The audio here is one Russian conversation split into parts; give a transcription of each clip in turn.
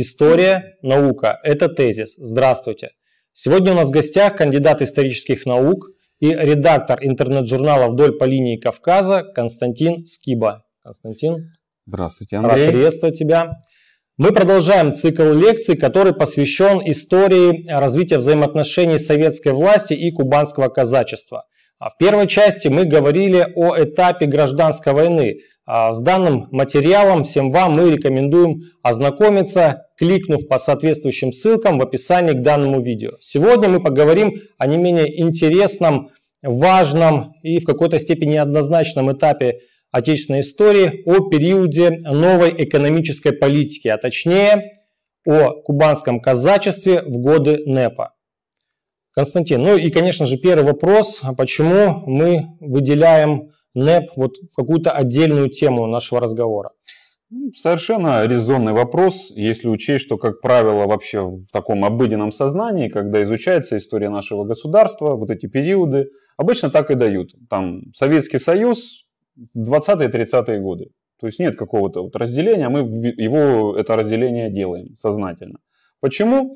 История, наука – это тезис. Здравствуйте. Сегодня у нас в гостях кандидат исторических наук и редактор интернет-журнала «Вдоль по линии Кавказа» Константин Скиба. Константин. Здравствуйте, Андрей. Рад приветствовать тебя. Мы продолжаем цикл лекций, который посвящен истории развития взаимоотношений советской власти и кубанского казачества. А в первой части мы говорили о этапе гражданской войны. А с данным материалом всем вам мы рекомендуем ознакомиться, кликнув по соответствующим ссылкам в описании к данному видео. Сегодня мы поговорим о не менее интересном, важном и в какой-то степени однозначном этапе отечественной истории о периоде новой экономической политики, а точнее о кубанском казачестве в годы НЭПа. Константин, ну и, конечно же, первый вопрос, а почему мы выделяем НЭП вот в какую-то отдельную тему нашего разговора? Ну, совершенно резонный вопрос, если учесть, что, как правило, вообще в таком обыденном сознании, когда изучается история нашего государства, вот эти периоды, обычно так и дают. Там Советский Союз, 20-30-е годы. То есть нет какого-то вот разделения, а мы его, это разделение делаем сознательно. Почему?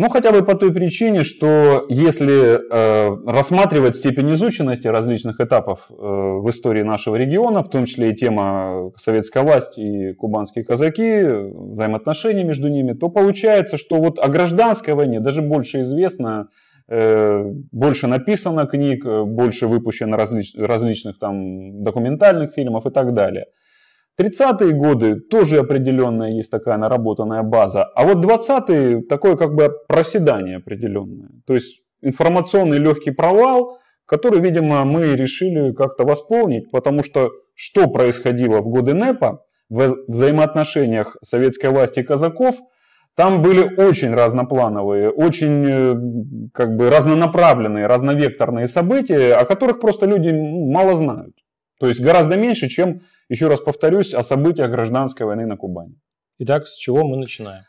Ну, хотя бы по той причине, что если э, рассматривать степень изученности различных этапов э, в истории нашего региона, в том числе и тема советская власть и кубанские казаки, взаимоотношения между ними, то получается, что вот о гражданской войне даже больше известно Э, больше написано книг, э, больше выпущено различ, различных там документальных фильмов и так далее. 30-е годы тоже определенная есть такая наработанная база, а вот 20-е такое как бы проседание определенное. То есть информационный легкий провал, который, видимо, мы решили как-то восполнить, потому что что происходило в годы НЭПа в взаимоотношениях советской власти и казаков – там были очень разноплановые, очень э, как бы разнонаправленные, разновекторные события, о которых просто люди мало знают. То есть гораздо меньше, чем, еще раз повторюсь, о событиях гражданской войны на Кубани. Итак, с чего мы начинаем?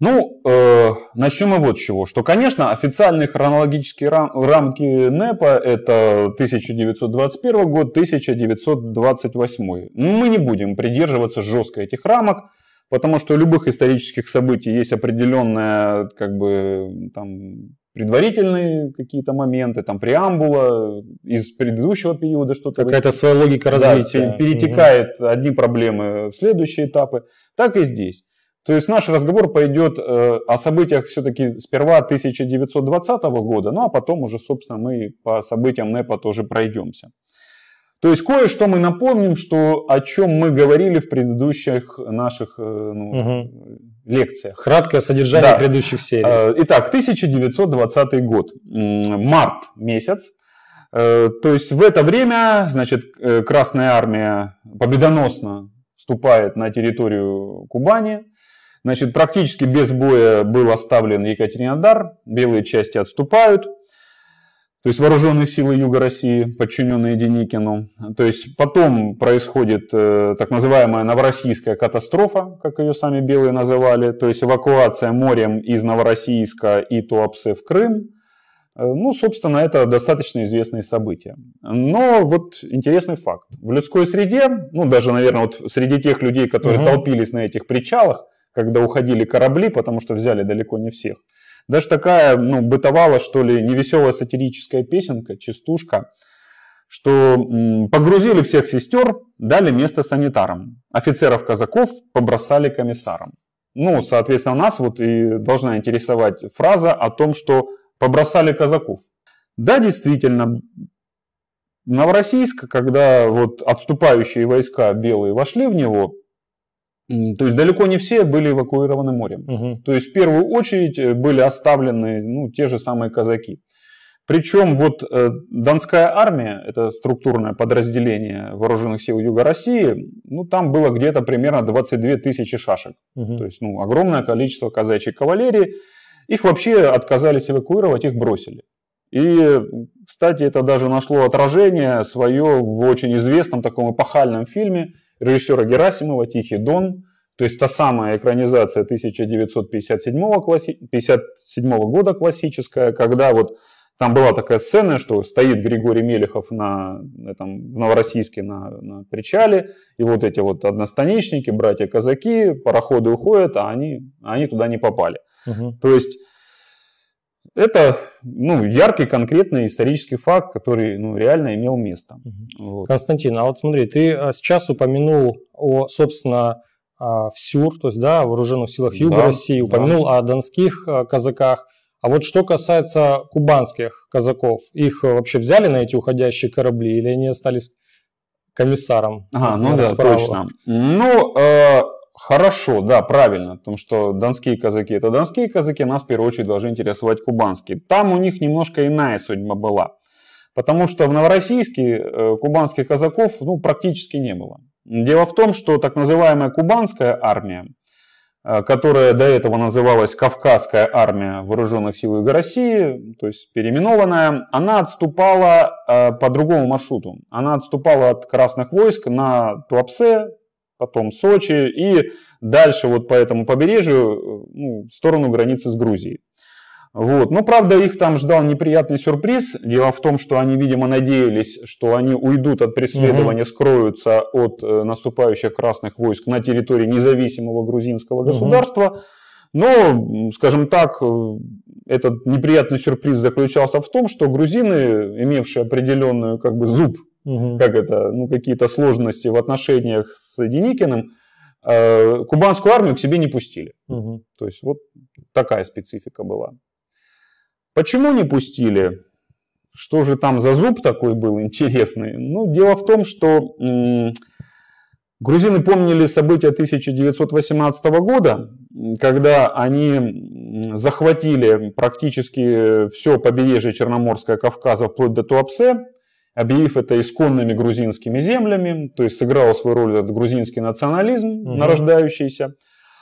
Ну, э, начнем мы вот с чего. Что, конечно, официальные хронологические рам- рамки НЭПа это 1921 год, 1928. Мы не будем придерживаться жестко этих рамок. Потому что у любых исторических событий есть определенная, как бы, там, предварительные какие-то моменты, там, преамбула из предыдущего периода что-то. Какая-то своя логика развития. Да, перетекает угу. одни проблемы в следующие этапы. Так и здесь. То есть наш разговор пойдет э, о событиях все-таки сперва 1920 года, ну а потом уже, собственно, мы по событиям НЭПа тоже пройдемся. То есть кое-что мы напомним, что о чем мы говорили в предыдущих наших э, ну, угу. Лекциях. Краткое содержание да. предыдущих серий. Э, итак, 1920 год, март месяц. Э, то есть в это время, значит, Красная Армия победоносно вступает на территорию Кубани. Значит, практически без боя был оставлен Екатеринодар, белые части отступают то есть вооруженные силы Юга России, подчиненные Деникину. То есть потом происходит э, так называемая новороссийская катастрофа, как ее сами белые называли, то есть эвакуация морем из Новороссийска и Туапсе в Крым. Э, ну, собственно, это достаточно известные события. Но вот интересный факт. В людской среде, ну, даже, наверное, вот среди тех людей, которые угу. толпились на этих причалах, когда уходили корабли, потому что взяли далеко не всех, даже такая, ну, бытовала, что ли, невеселая сатирическая песенка, частушка, что погрузили всех сестер, дали место санитарам. Офицеров-казаков побросали комиссарам. Ну, соответственно, нас вот и должна интересовать фраза о том, что побросали казаков. Да, действительно, Новороссийск, когда вот отступающие войска белые вошли в него, то есть далеко не все были эвакуированы морем. Угу. То есть в первую очередь э, были оставлены ну, те же самые казаки. Причем вот э, Донская армия, это структурное подразделение вооруженных сил Юга России, ну там было где-то примерно 22 тысячи шашек. Угу. То есть ну, огромное количество казачьей кавалерии. Их вообще отказались эвакуировать, их бросили. И, кстати, это даже нашло отражение свое в очень известном таком эпохальном фильме режиссера Герасимова «Тихий дон», то есть та самая экранизация 1957 класси... 57 года классическая, когда вот там была такая сцена, что стоит Григорий Мелехов на этом, в Новороссийске на, на причале, и вот эти вот одностаничники, братья-казаки, пароходы уходят, а они, они туда не попали. Угу. То есть это ну, яркий, конкретный исторический факт, который ну, реально имел место. Вот. Константин, а вот смотри, ты а, сейчас упомянул о, собственно, а, ВСЮР, то есть да, вооруженных силах Юга да, России, упомянул да. о донских а, казаках. А вот что касается кубанских казаков, их вообще взяли на эти уходящие корабли или они остались комиссаром? Ага, ну да, справа? точно. Ну, э, хорошо, да, правильно, потому что донские казаки это донские казаки, нас в первую очередь должны интересовать кубанские. Там у них немножко иная судьба была. Потому что в Новороссийске э, кубанских казаков ну, практически не было. Дело в том, что так называемая кубанская армия, Э, которая до этого называлась Кавказская армия вооруженных сил Юга России, то есть переименованная, она отступала э, по другому маршруту. Она отступала от красных войск на Туапсе, потом Сочи и дальше вот по этому побережью э, ну, в сторону границы с Грузией. Вот. Но, правда, их там ждал неприятный сюрприз. Дело в том, что они, видимо, надеялись, что они уйдут от преследования, угу. скроются от э, наступающих красных войск на территории независимого грузинского государства. Угу. Но, скажем так, э, этот неприятный сюрприз заключался в том, что грузины, имевшие определенную как бы зуб, угу. как это, ну, какие-то сложности в отношениях с Деникиным, э, кубанскую армию к себе не пустили. Угу. То есть вот такая специфика была. Почему не пустили? Что же там за зуб такой был интересный? Ну, дело в том, что м- грузины помнили события 1918 года, когда они захватили практически все побережье Черноморского Кавказа вплоть до Туапсе, объявив это исконными грузинскими землями, то есть сыграл свою роль этот грузинский национализм угу. нарождающийся.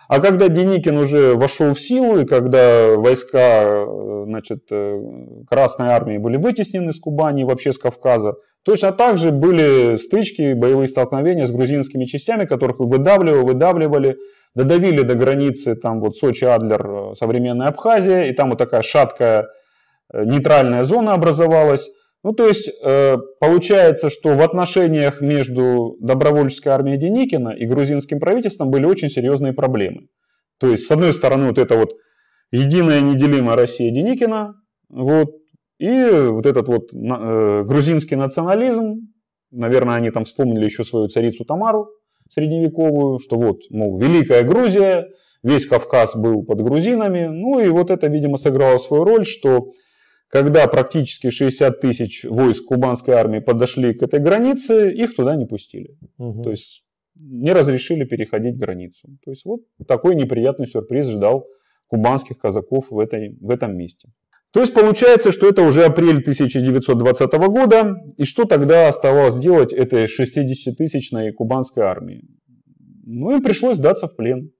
А когда Деникин уже вошел в силу, и когда войска значит, э, Красной Армии были вытеснены с Кубани и вообще с Кавказа, точно так же были стычки, боевые столкновения с грузинскими частями, которых выдавливали, выдавливали, додавили до границы, там вот Сочи-Адлер, э, современная Абхазия, и там вот такая шаткая э, нейтральная зона образовалась. Ну, то есть, э, получается, что в отношениях между добровольческой армией Деникина и грузинским правительством были очень серьезные проблемы. То есть, с одной стороны, вот это вот единая неделимая Россия Деникина, вот, и вот этот вот э, грузинский национализм, наверное, они там вспомнили еще свою царицу Тамару средневековую, что вот, мол, Великая Грузия, весь Кавказ был под грузинами, ну и вот это, видимо, сыграло свою роль, что когда практически 60 тысяч войск кубанской армии подошли к этой границе, их туда не пустили. Угу. То есть не разрешили переходить границу. То есть вот такой неприятный сюрприз ждал кубанских казаков в, этой, в этом месте. То есть получается, что это уже апрель 1920 года, и что тогда оставалось делать этой 60-тысячной кубанской армии? Ну, им пришлось сдаться в плен.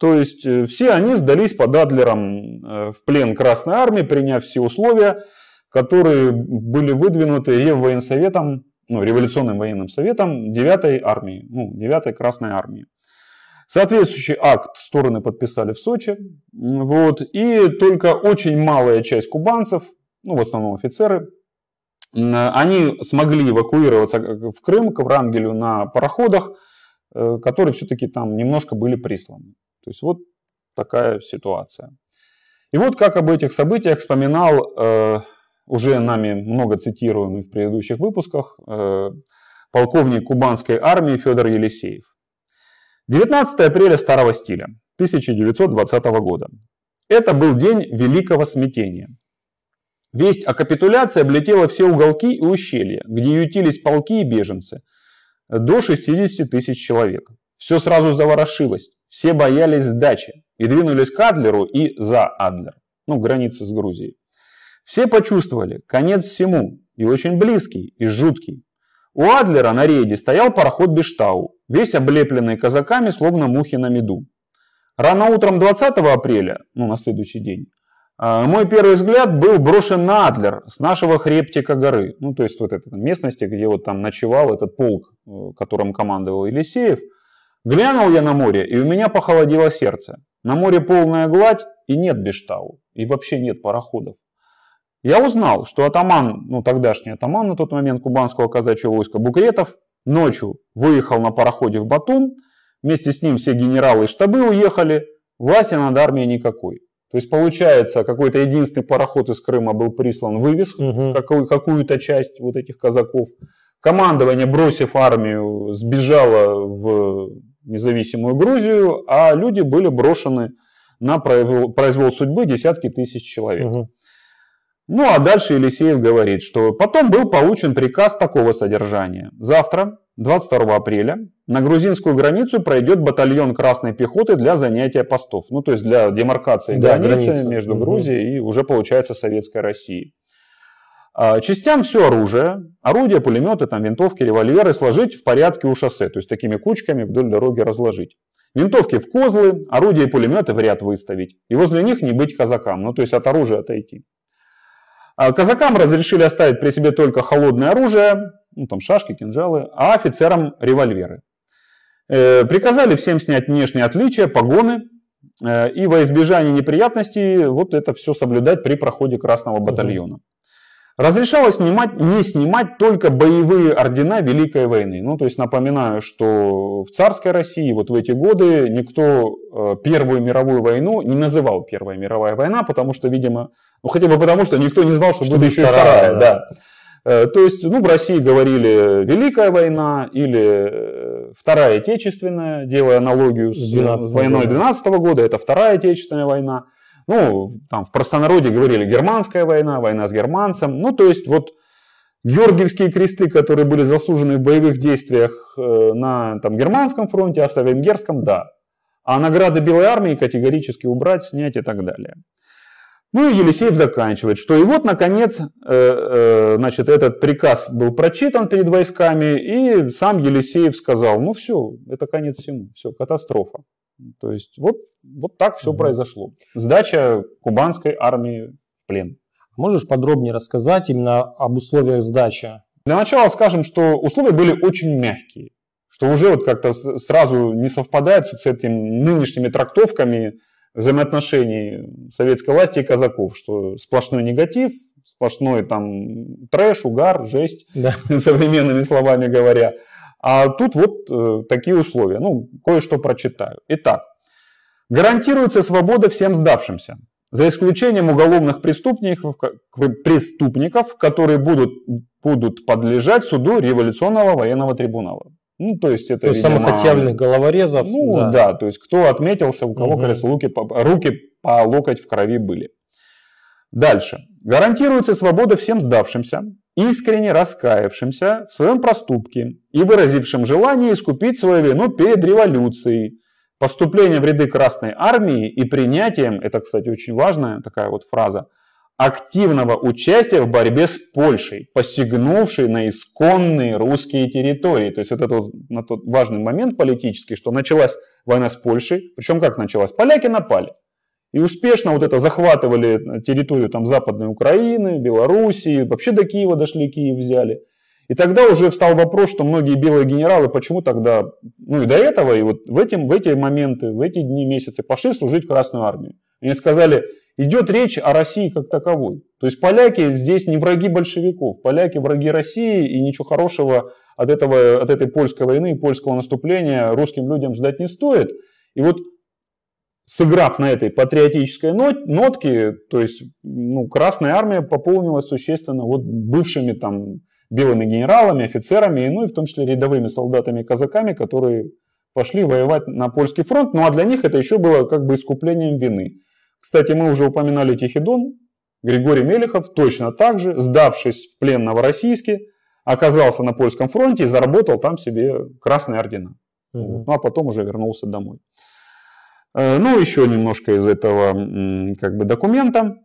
То есть э, все они сдались под Адлером э, в плен Красной Армии, приняв все условия, которые были выдвинуты Реввоенсоветом, ну, революционным военным советом 9 армии, ну, 9 Красной Армии. Соответствующий акт стороны подписали в Сочи. Вот, и только очень малая часть кубанцев, ну, в основном офицеры, они смогли эвакуироваться в Крым, к Врангелю на пароходах, э, которые все-таки там немножко были присланы. То есть вот такая ситуация. И вот как об этих событиях вспоминал э, уже нами много цитируемый в предыдущих выпусках э, полковник кубанской армии Федор Елисеев. 19 апреля старого стиля 1920 года. Это был день великого смятения. Весть о капитуляции облетела все уголки и ущелья, где ютились полки и беженцы, до 60 тысяч человек. Все сразу заворошилось, все боялись сдачи и двинулись к Адлеру и за Адлер, ну, границы с Грузией. Все почувствовали конец всему, и очень близкий, и жуткий. У Адлера на рейде стоял пароход Бештау, весь облепленный казаками, словно мухи на меду. Рано утром 20 апреля, ну на следующий день, а, мой первый взгляд был брошен на Адлер с нашего хребтика горы. Ну, то есть вот этой местности, где вот там ночевал этот полк, э, которым командовал Елисеев. Глянул я на море, и у меня похолодело сердце. На море полная гладь, и нет Бештау, и вообще нет пароходов. я узнал, что атаман, ну тогдашний атаман на тот момент кубанского казачьего войска Букретов ночью выехал на пароходе в Батум, вместе с ним все генералы и штабы уехали, власти над армией никакой. То есть получается, какой-то единственный пароход из Крыма был прислан, вывез угу. какую- какую-то часть вот этих казаков. Командование, бросив армию, сбежало в независимую Грузию, а люди были брошены на произвол, произвол судьбы десятки тысяч человек. Угу. Ну а дальше Елисеев говорит, что потом был получен приказ такого содержания. Завтра, 22 апреля, на грузинскую границу пройдет батальон Красной пехоты для занятия постов. Ну то есть для демаркации да, границы граница. между угу. Грузией и уже получается Советской Россией. А, частям все оружие, орудия, пулеметы, там, винтовки, револьверы сложить в порядке у шоссе, то есть такими кучками вдоль дороги разложить. Винтовки в козлы, орудия и пулеметы в ряд выставить. И возле них не быть казакам, ну то есть от оружия отойти. А казакам разрешили оставить при себе только холодное оружие, ну там шашки, кинжалы, а офицерам револьверы. Э, приказали всем снять внешние отличия, погоны, э, и во избежание неприятностей вот это все соблюдать при проходе Красного батальона. Разрешалось снимать, не снимать только боевые ордена Великой войны. Ну, то есть напоминаю, что в царской России вот в эти годы никто э, Первую мировую войну не называл Первая мировая война, потому что, видимо, ну хотя бы потому, что никто не знал, что, что будет еще вторая, вторая. Да. да. Э, то есть, ну, в России говорили Великая война или э, Вторая Отечественная, делая аналогию с, с войной 12 года, это Вторая Отечественная война. Ну, там в простонародье говорили германская война, война с германцем. Ну, то есть вот Георгиевские кресты, которые были заслужены в боевых действиях э, на там, германском фронте, австро-венгерском, да. А награды Белой армии категорически убрать, снять и так далее. Ну и Елисеев заканчивает, что и вот, наконец, э, э, значит, этот приказ был прочитан перед войсками, и сам Елисеев сказал, ну все, это конец всему, все, катастрофа. То есть вот, вот так все угу. произошло. Сдача кубанской армии в плен. Можешь подробнее рассказать именно об условиях сдачи? Для начала скажем, что условия были очень мягкие, что уже вот как-то сразу не совпадает с этими нынешними трактовками взаимоотношений советской власти и казаков, что сплошной негатив, сплошной там трэш, угар, жесть, да. современными словами говоря. А тут вот э, такие условия. Ну, кое-что прочитаю. Итак, гарантируется свобода всем сдавшимся, за исключением уголовных преступников, преступников которые будут, будут подлежать суду революционного военного трибунала. Ну, то есть это, то видимо, самых отъявленных головорезов. Ну, да. да, то есть кто отметился, у кого, угу. кажется, руки по, руки по локоть в крови были. Дальше. Гарантируется свобода всем сдавшимся, искренне раскаявшимся в своем проступке и выразившим желание искупить свою вину перед революцией, поступлением в ряды Красной Армии и принятием, это, кстати, очень важная такая вот фраза, активного участия в борьбе с Польшей, посягнувшей на исконные русские территории. То есть вот это вот, на тот важный момент политический, что началась война с Польшей. Причем как началась? Поляки напали. И успешно вот это захватывали территорию там Западной Украины, Белоруссии, вообще до Киева дошли, Киев взяли. И тогда уже встал вопрос, что многие белые генералы, почему тогда, ну и до этого, и вот в, этим, в эти моменты, в эти дни, месяцы пошли служить в Красную Армию. Они сказали, идет речь о России как таковой. То есть поляки здесь не враги большевиков, поляки враги России, и ничего хорошего от, этого, от этой польской войны польского наступления русским людям ждать не стоит. И вот сыграв на этой патриотической нот, нотке, то есть ну, Красная Армия пополнилась существенно вот бывшими там белыми генералами, офицерами, ну и в том числе рядовыми солдатами казаками, которые пошли воевать на польский фронт. Ну а для них это еще было как бы искуплением вины. Кстати, мы уже упоминали Тихидон, Григорий Мелехов точно так же, сдавшись в плен Новороссийске, оказался на польском фронте и заработал там себе красные ордена. Угу. Ну а потом уже вернулся домой. Э, ну, еще немножко из этого как бы, документа.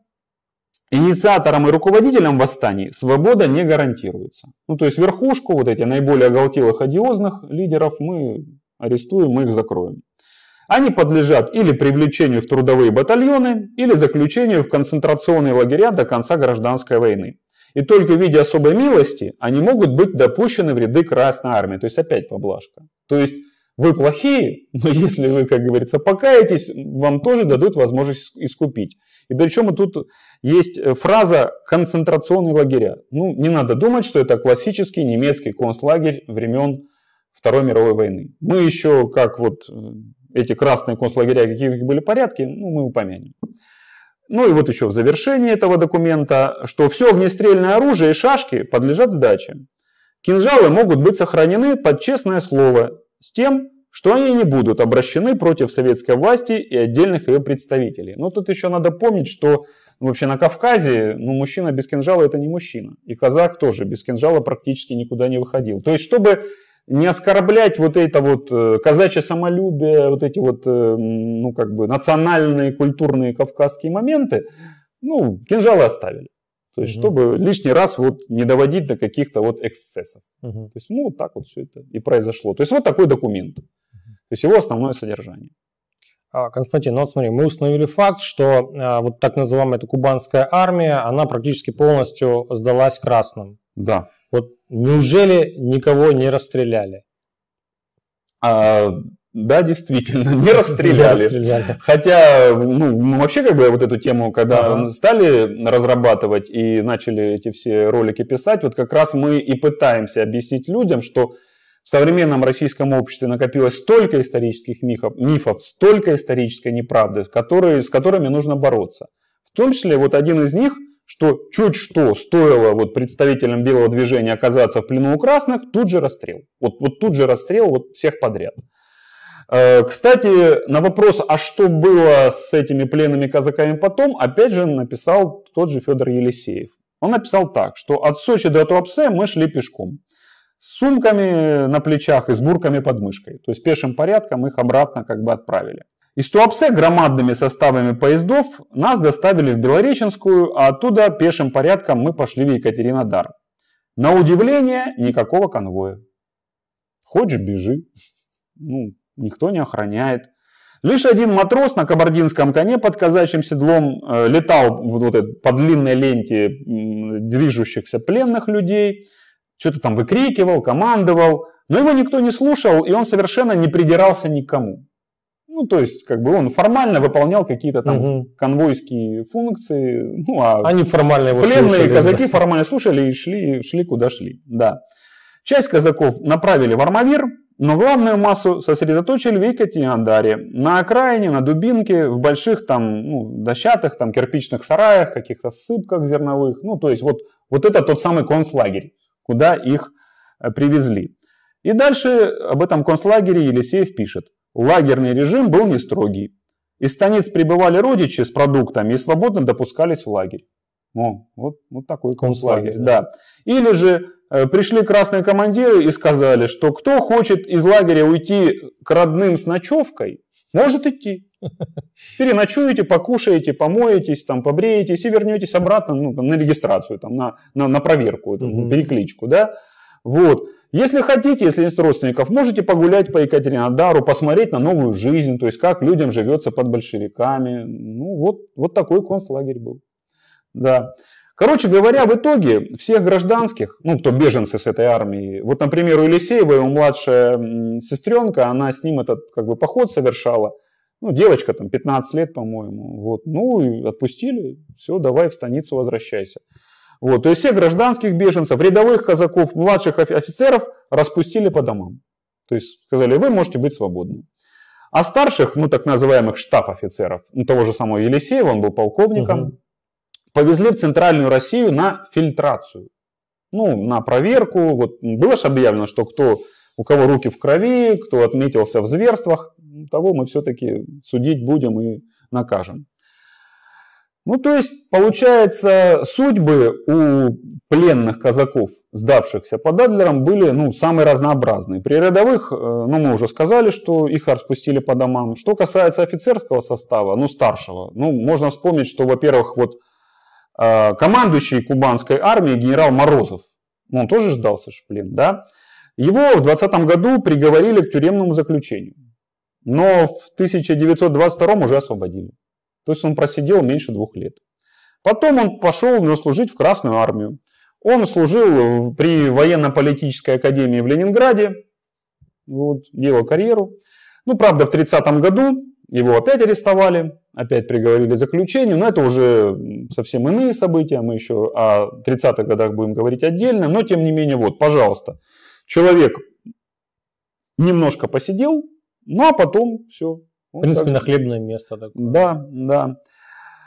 Инициаторам и руководителям восстаний свобода не гарантируется. Ну, то есть верхушку, вот эти наиболее оголтелых, одиозных лидеров мы арестуем, мы их закроем. Они подлежат или привлечению в трудовые батальоны, или заключению в концентрационные лагеря до конца гражданской войны. И только в виде особой милости они могут быть допущены в ряды Красной Армии. То есть опять поблажка. То есть вы плохие, но если вы, как говорится, покаетесь, вам тоже дадут возможность искупить. И причем и тут есть э, фраза «концентрационные лагеря». Ну, не надо думать, что это классический немецкий концлагерь времен Второй мировой войны. Мы еще, как вот э, эти красные концлагеря, какие у них были порядки, ну, мы упомянем. Ну и вот еще в завершении этого документа, что все огнестрельное оружие и шашки подлежат сдаче. Кинжалы могут быть сохранены под честное слово с тем, что они не будут обращены против советской власти и отдельных ее представителей. Но тут еще надо помнить, что ну, вообще на Кавказе ну, мужчина без кинжала это не мужчина. И казак тоже без кинжала практически никуда не выходил. То есть, чтобы не оскорблять вот это вот э, казачье самолюбие, вот эти вот, э, ну, как бы национальные, культурные кавказские моменты, ну, кинжалы оставили. То есть, угу. чтобы лишний раз вот не доводить до каких-то вот эксцессов. Угу. То есть, ну, вот так вот все это и произошло. То есть, вот такой документ. То есть, его основное содержание. А, Константин, ну вот смотри, мы установили факт, что а, вот так называемая эта кубанская армия, она практически полностью сдалась красным. Да. Вот неужели никого не расстреляли? А, да, действительно, не расстреляли. не расстреляли. Хотя, ну, мы вообще как бы вот эту тему, когда ага. стали разрабатывать и начали эти все ролики писать, вот как раз мы и пытаемся объяснить людям, что в современном российском обществе накопилось столько исторических мифов, мифов столько исторической неправды, с, которой, с которыми нужно бороться. В том числе вот один из них – что чуть что стоило вот представителям белого движения оказаться в плену у красных, тут же расстрел. Вот, вот тут же расстрел вот всех подряд. Э, кстати, на вопрос, а что было с этими пленными казаками потом, опять же написал тот же Федор Елисеев. Он написал так, что от Сочи до Туапсе мы шли пешком. С сумками на плечах и с бурками под мышкой. То есть пешим порядком их обратно как бы отправили. Из Туапсе громадными составами поездов нас доставили в Белореченскую, а оттуда пешим порядком мы пошли в Екатеринодар. На удивление, никакого конвоя. Хочешь, бежи. Ну, никто не охраняет. Лишь один матрос на кабардинском коне под казачьим седлом э, летал вот это, по длинной ленте движущихся пленных людей, что-то там выкрикивал, командовал, но его никто не слушал, и он совершенно не придирался никому. Ну, то есть, как бы он формально выполнял какие-то там угу. конвойские функции. Ну, а Они формально его Пленные слушали, казаки да. формально слушали и шли, шли куда шли. Да. Часть казаков направили в Армавир, но главную массу сосредоточили в Екатеринодаре. На окраине, на Дубинке, в больших там ну, дощатых, там кирпичных сараях, каких-то сыпках зерновых. Ну, то есть, вот, вот это тот самый концлагерь, куда их э, привезли. И дальше об этом концлагере Елисеев пишет. Лагерный режим был не строгий. Из станиц прибывали родичи с продуктами и свободно допускались в лагерь. О, вот, вот такой концлагерь. Да. да. Или же э, пришли красные командиры и сказали, что кто хочет из лагеря уйти к родным с ночевкой, может идти. Переночуете, покушаете, помоетесь, там, побреетесь и вернетесь обратно ну, на регистрацию, там, на, на, на проверку, угу. перекличку. Да? Вот. Если хотите, если есть родственников, можете погулять по Екатеринодару, посмотреть на новую жизнь, то есть как людям живется под большевиками. Ну вот, вот такой концлагерь был. Да. Короче говоря, в итоге всех гражданских, ну, кто беженцы с этой армии, вот, например, у Елисеева, его младшая сестренка, она с ним этот как бы поход совершала, ну, девочка там 15 лет, по-моему, вот, ну, и отпустили, все, давай в станицу возвращайся. Вот, то есть всех гражданских беженцев, рядовых казаков, младших офицеров распустили по домам. То есть сказали, вы можете быть свободны. А старших, ну так называемых штаб-офицеров, ну того же самого Елисеева, он был полковником, угу. Повезли в Центральную Россию на фильтрацию. Ну, на проверку. Вот было же объявлено, что кто, у кого руки в крови, кто отметился в зверствах, того мы все-таки судить будем и накажем. Ну, то есть, получается, судьбы у пленных казаков, сдавшихся под Адлером, были ну, самые разнообразные. При рядовых, э, ну, мы уже сказали, что их распустили по домам. Что касается офицерского состава, ну, старшего, ну, можно вспомнить, что, во-первых, вот командующий кубанской армией генерал Морозов, ну, он тоже сдался в плен, да, его в 20 году приговорили к тюремному заключению. Но в 1922 уже освободили. То есть он просидел меньше двух лет. Потом он пошел служить в Красную армию. Он служил при военно-политической академии в Ленинграде. вот, делал карьеру. Ну, правда, в 30 году его опять арестовали, опять приговорили к заключению, но это уже совсем иные события, мы еще о 30-х годах будем говорить отдельно, но тем не менее, вот, пожалуйста, человек немножко посидел, ну а потом все. В принципе, на хлебное место. Такое. Да, да.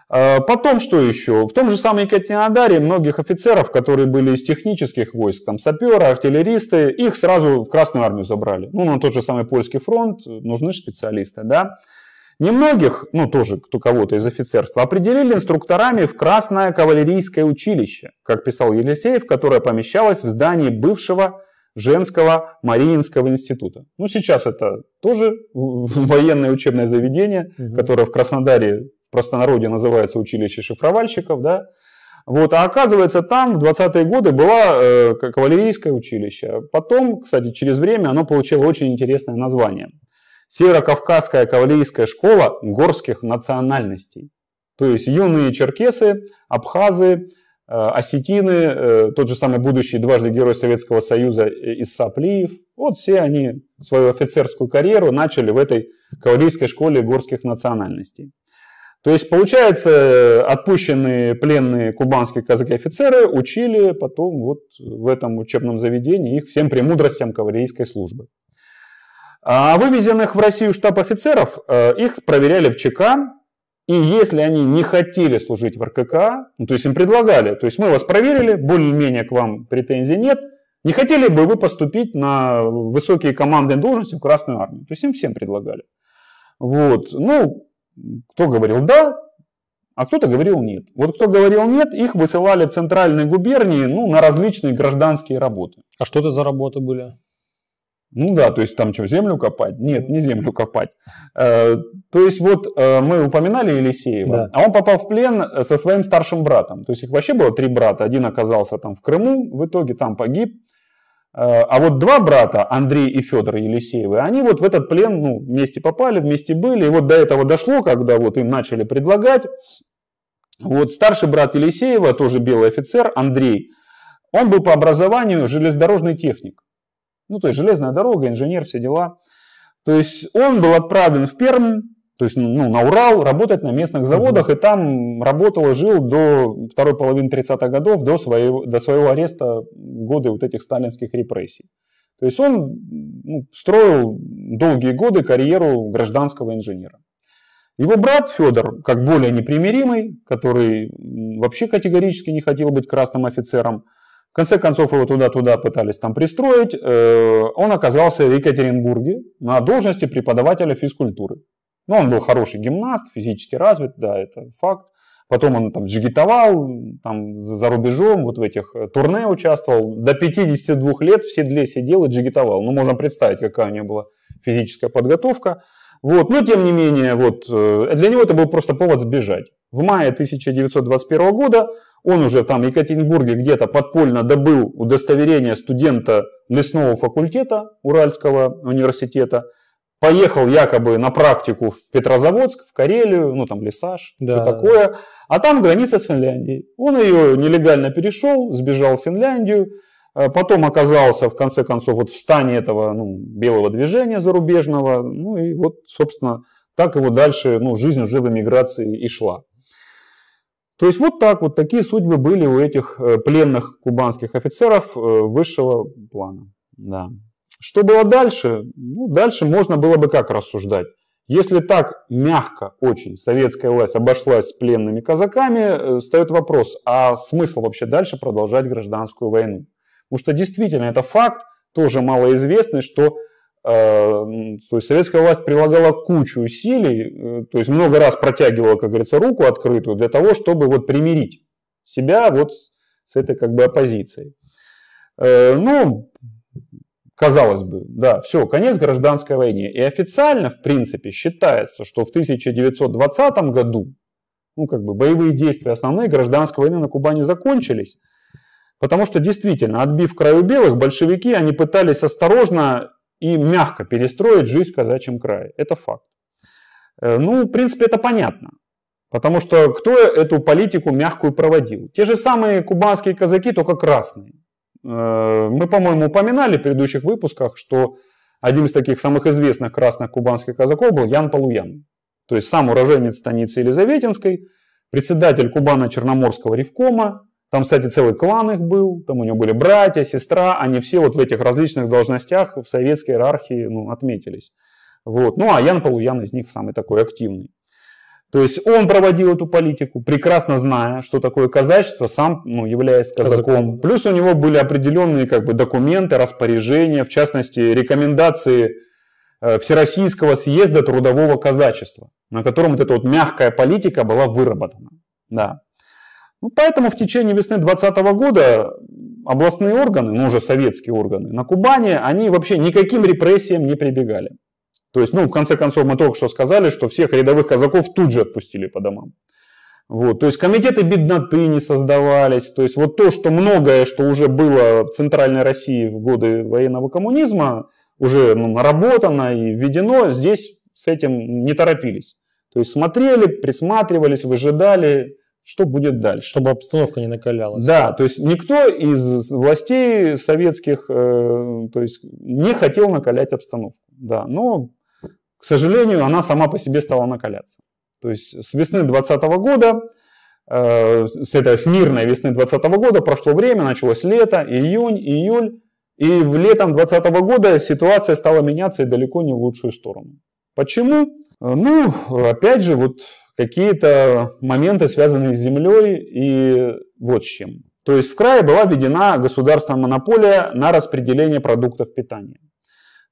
А, потом что еще? В том же самом Екатеринодаре многих офицеров, которые были из технических войск, там саперы, артиллеристы, их сразу в Красную армию забрали. Ну, на тот же самый польский фронт нужны специалисты, да. Немногих, ну тоже кто кого-то из офицерства, определили инструкторами в Красное кавалерийское училище, как писал Елисеев, которое помещалось в здании бывшего женского Мариинского института. Ну, сейчас это тоже военное учебное заведение, угу. которое в Краснодаре в простонародье называется училище шифровальщиков, да, вот, а оказывается, там в 20-е годы было э, кавалерийское училище. Потом, кстати, через время оно получило очень интересное название. Северо-Кавказская кавалерийская школа горских национальностей. То есть юные черкесы, абхазы, э, осетины, э, тот же самый будущий дважды герой Советского Союза Иса Плиев. Вот все они свою офицерскую карьеру начали в этой кавалерийской школе горских национальностей. То есть, получается, отпущенные пленные кубанские казаки-офицеры учили потом вот в этом учебном заведении их всем премудростям кавалерийской службы. А вывезенных в Россию штаб-офицеров, э, их проверяли в ЧК, и если они не хотели служить в РКК, ну, то есть им предлагали, то есть мы вас проверили, более-менее к вам претензий нет, не хотели бы вы поступить на высокие командные должности в Красную Армию? То есть им всем предлагали. Вот. Ну, кто говорил «да», а кто-то говорил «нет». Вот кто говорил «нет», их высылали в центральные губернии ну, на различные гражданские работы. А что это за работы были? Ну да, то есть там что, землю копать? Нет, не землю копать. Э, то есть вот э, мы упоминали Елисеева, да. а он попал в плен со своим старшим братом. То есть их вообще было три брата. Один оказался там в Крыму, в итоге там погиб. Э, а вот два брата, Андрей и Федор Елисеевы, они вот в этот плен ну, вместе попали, вместе были. И вот до этого дошло, когда вот им начали предлагать. Вот старший брат Елисеева, тоже белый офицер, Андрей, он был по образованию железнодорожный техник. Ну, то есть железная дорога, инженер, все дела. То есть он был отправлен в Пермь, то есть ну, на Урал, работать на местных заводах, mm-hmm. и там работал и жил до второй половины 30-х годов, до своего, до своего ареста годы вот этих сталинских репрессий. То есть он ну, строил долгие годы карьеру гражданского инженера. Его брат Федор, как более непримиримый, который вообще категорически не хотел быть красным офицером, в конце концов его туда-туда пытались там пристроить, э, он оказался в Екатеринбурге на должности преподавателя физкультуры. Ну, он был хороший гимнаст, физически развит, да, это факт. Потом он там джигитовал, там за рубежом, вот в этих э, турне участвовал. До 52 лет в седле сидел и джигитовал. Ну, можно представить, какая у него была физическая подготовка. Вот. Но, тем не менее, вот, э, для него это был просто повод сбежать. В мае 1921 года он уже там в Екатеринбурге где-то подпольно добыл удостоверение студента лесного факультета Уральского университета поехал якобы на практику в Петрозаводск, в Карелию, ну там лесаж, да. все такое, а там граница с Финляндией. Он ее нелегально перешел, сбежал в Финляндию, потом оказался в конце концов вот в стане этого ну, белого движения зарубежного, ну и вот, собственно, так его дальше, ну, жизнь уже в эмиграции и шла. То есть вот так вот такие судьбы были у этих э, пленных кубанских офицеров э, высшего плана. Да. Что было дальше? Ну, дальше можно было бы как рассуждать. Если так мягко очень советская власть обошлась с пленными казаками, э, встает вопрос, а смысл вообще дальше продолжать гражданскую войну? Потому что действительно это факт, тоже малоизвестный, что э, то есть советская власть прилагала кучу усилий, э, то есть много раз протягивала, как говорится, руку открытую для того, чтобы вот примирить себя вот с этой как бы оппозицией. Э, ну, Казалось бы, да, все, конец гражданской войне. И официально, в принципе, считается, что в 1920 году, ну, как бы, боевые действия основные гражданской войны на Кубани закончились. Потому что действительно, отбив краю белых, большевики, они пытались осторожно и мягко перестроить жизнь в казачьем крае. Это факт. Э, ну, в принципе, это понятно. Потому что кто эту политику мягкую проводил? Те же самые кубанские казаки, только красные. Э, мы, по-моему, упоминали в предыдущих выпусках, что Один из таких самых известных красных кубанских казаков был Ян Полуян. То есть сам уроженец станицы Елизаветинской, председатель Кубана-Черноморского ревкома, там, кстати, целый клан их был, там у него были братья, сестра, они все вот в этих различных должностях в советской иерархии ну, отметились. Вот. Ну, а Ян Полуян из них самый такой активный. То есть он проводил эту политику, прекрасно зная, что такое казачество, сам ну, являясь казаком. казаком. Плюс у него были определенные как бы, документы, распоряжения, в частности, рекомендации э, Всероссийского съезда трудового казачества, на котором вот эта вот мягкая политика была выработана. Да. Ну, поэтому в течение весны 2020 года областные органы, ну уже советские органы, на Кубани, они вообще никаким репрессиям не прибегали. То есть, ну, в конце концов, мы только что сказали, что всех рядовых казаков тут же отпустили по домам. Вот, то есть комитеты бедноты не создавались. То есть вот то, что многое, что уже было в Центральной России в годы военного коммунизма, уже ну, наработано и введено, здесь с этим не торопились. То есть смотрели, присматривались, выжидали, что будет дальше. Чтобы обстановка не накалялась. Да, то есть никто из властей советских э, то есть, не хотел накалять обстановку. Да, но к сожалению, она сама по себе стала накаляться. То есть с весны 2020 года, э, с этой с мирной весны 2020 года прошло время, началось лето, июнь, июль. И в летом 2020 года ситуация стала меняться и далеко не в лучшую сторону. Почему? Ну, опять же, вот какие-то моменты, связанные с землей и вот с чем. То есть в крае была введена государственная монополия на распределение продуктов питания.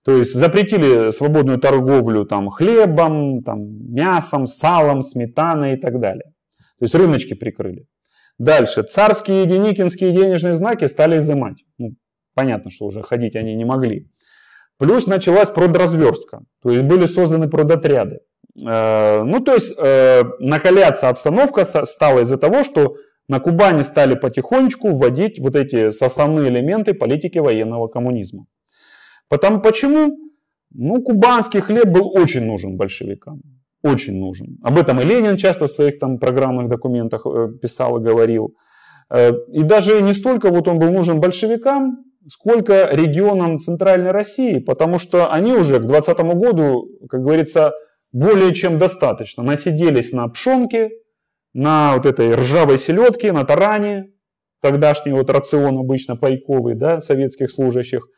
То есть запретили свободную торговлю там, хлебом, там, мясом, салом, сметаной и так далее. То есть рыночки прикрыли. Дальше. Царские и деникинские денежные знаки стали изымать. Ну, понятно, что уже ходить они не могли. Плюс началась продразверстка. То есть были созданы продотряды. Э, ну, то есть э, накаляться обстановка стала из-за того, что на Кубани стали потихонечку вводить вот эти составные элементы политики военного коммунизма. Потому почему? Ну, кубанский хлеб был очень нужен большевикам. Очень нужен. Об этом и Ленин часто в своих там программных документах э, писал и говорил. И даже не столько вот он был нужен большевикам, сколько регионам Центральной России, потому что они уже к 2020 году, как говорится, более чем достаточно насиделись на пшенке, на вот этой ржавой селедке, на таране, тогдашний вот рацион обычно пайковый, да, советских служащих –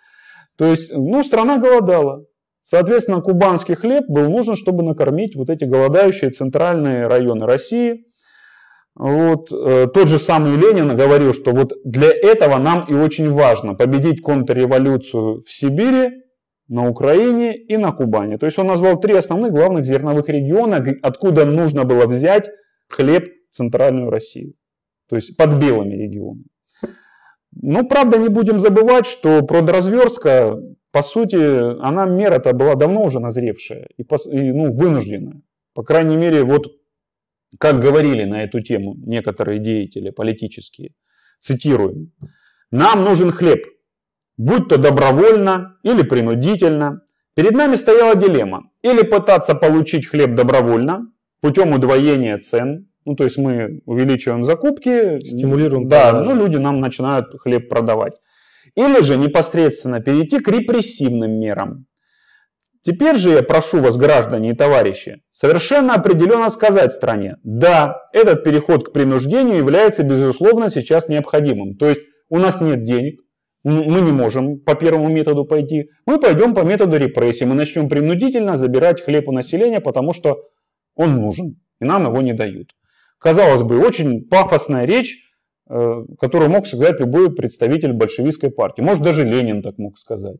то есть, ну, страна голодала. Соответственно, кубанский хлеб был нужен, чтобы накормить вот эти голодающие центральные районы России. Вот, э, тот же самый Ленин говорил, что вот для этого нам и очень важно победить контрреволюцию в Сибири, на Украине и на Кубани. То есть он назвал три основных главных зерновых региона, откуда нужно было взять хлеб в центральную Россию. То есть под белыми регионами. Ну, правда, не будем забывать, что продразверстка, по сути, она мера-то была давно уже назревшая и, и ну, вынужденная. По крайней мере, вот как говорили на эту тему некоторые деятели политические, цитируем, «Нам нужен хлеб, будь то добровольно или принудительно. Перед нами стояла дилемма, или пытаться получить хлеб добровольно, путем удвоения цен, ну, то есть мы увеличиваем закупки. Стимулируем. Да, продажи. ну, люди нам начинают хлеб продавать. Или же непосредственно перейти к репрессивным мерам. Теперь же я прошу вас, граждане и товарищи, совершенно определенно сказать стране, да, этот переход к принуждению является, безусловно, сейчас необходимым. То есть у нас нет денег, мы не можем по первому методу пойти, мы пойдем по методу репрессии, мы начнем принудительно забирать хлеб у населения, потому что он нужен, и нам его не дают. Казалось бы, очень пафосная речь, э, которую мог сказать любой представитель большевистской партии. Может, даже Ленин так мог сказать.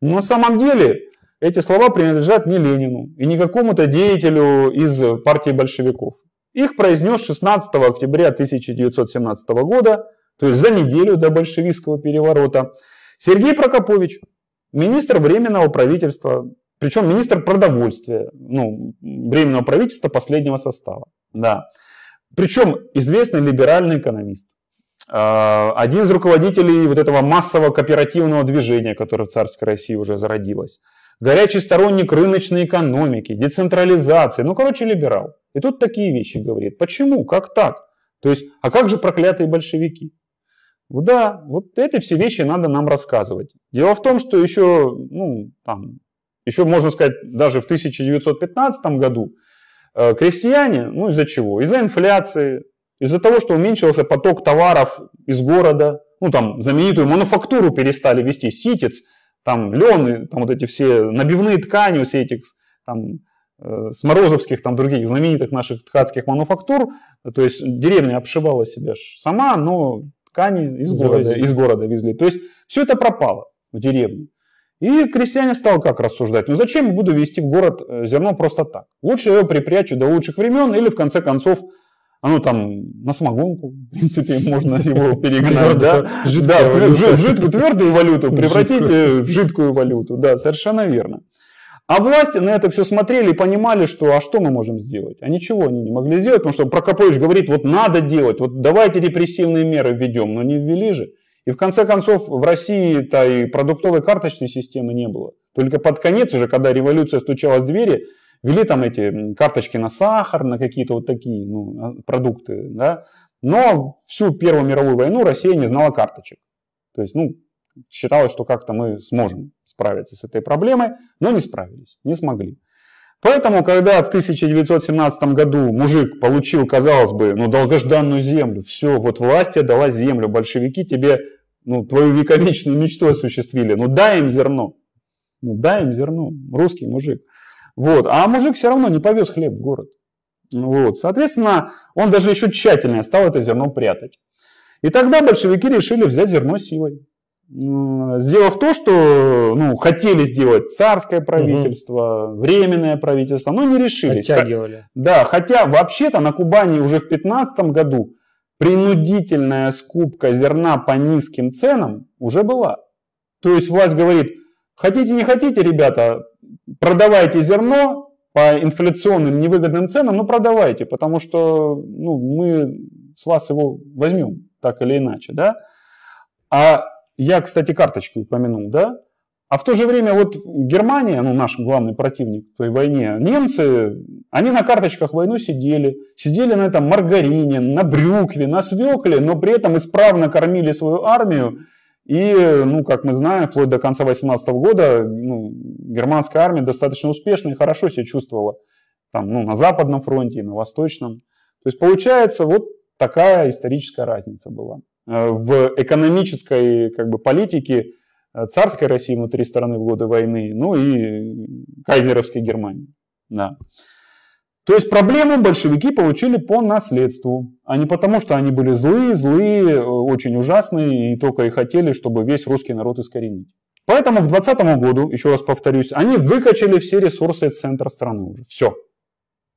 Но на самом деле эти слова принадлежат не Ленину и не какому-то деятелю из партии большевиков. Их произнес 16 октября 1917 года, то есть за неделю до большевистского переворота, Сергей Прокопович, министр Временного правительства, причем министр продовольствия, ну, Временного правительства последнего состава. Да. Причем известный либеральный экономист. А, один из руководителей вот этого массового кооперативного движения, которое в царской России уже зародилось. Горячий сторонник рыночной экономики, децентрализации. Ну, короче, либерал. И тут такие вещи говорит. Почему? Как так? То есть, а как же проклятые большевики? Да, вот эти все вещи надо нам рассказывать. Дело в том, что еще ну, там, еще можно сказать, даже в 1915 году, э, крестьяне, ну из-за чего? Из-за инфляции, из-за того, что уменьшился поток товаров из города, ну там знаменитую мануфактуру перестали вести, ситец, там лен, там вот эти все набивные ткани, все этих там э, с Морозовских, там других знаменитых наших ткацких мануфактур, то есть деревня обшивала себя сама, но ткани из города, из города везли. То есть все это пропало в деревне. И крестьяне стал как рассуждать, ну зачем я буду везти в город э, зерно просто так? Лучше я его припрячу до лучших времен или в конце концов оно там на самогонку, в принципе, можно его перегнать, да, да в жидкую твердую валюту превратить э, в жидкую валюту, да, совершенно верно. А власти на это все смотрели и понимали, что а что мы можем сделать? А ничего они не могли сделать, потому что Прокопович говорит, вот надо делать, вот давайте репрессивные меры введем, но не ввели же. И в конце концов в России-то и продуктовой карточной системы не было. Только под конец уже, когда революция стучалась в двери, ввели там эти карточки на сахар, на какие-то вот такие ну, а, продукты. Да? Но всю Первую мировую войну Россия не знала карточек. То есть, ну, считалось, что как-то мы сможем справиться с этой проблемой, но не справились, не смогли. Поэтому, когда в 1917 году мужик получил, казалось бы, ну, долгожданную землю, все, вот власть тебе дала землю, большевики тебе ну, твою вековечную мечту осуществили, ну дай им зерно, ну дай им зерно, русский мужик. Вот. А мужик все равно не повез хлеб в город. Вот. Соответственно, он даже еще тщательнее стал это зерно прятать. И тогда большевики решили взять зерно силой сделав то, что ну, хотели сделать царское правительство, угу. временное правительство, но не решились. Оттягивали. Да, хотя вообще-то на Кубани уже в 2015 году принудительная скупка зерна по низким ценам уже была. То есть власть говорит, хотите не хотите, ребята, продавайте зерно по инфляционным невыгодным ценам, но продавайте, потому что ну, мы с вас его возьмем так или иначе. Да? А я, кстати, карточки упомянул, да? А в то же время вот Германия, ну наш главный противник в той войне, немцы, они на карточках войну сидели, сидели на этом маргарине, на брюкве, на свекле, но при этом исправно кормили свою армию. И, ну, как мы знаем, вплоть до конца 18 года ну, германская армия достаточно успешно и хорошо себя чувствовала там, ну, на Западном фронте и на Восточном. То есть получается вот такая историческая разница была. Э, в экономической как бы, политике э, царской России внутри страны в годы войны, ну и кайзеровской Германии. Да. То есть проблему большевики получили по наследству, а не потому, что они были злые, злые, э, очень ужасные и только и хотели, чтобы весь русский народ искоренить. Поэтому к 2020 году, еще раз повторюсь, они выкачали все ресурсы из центра страны уже. Все.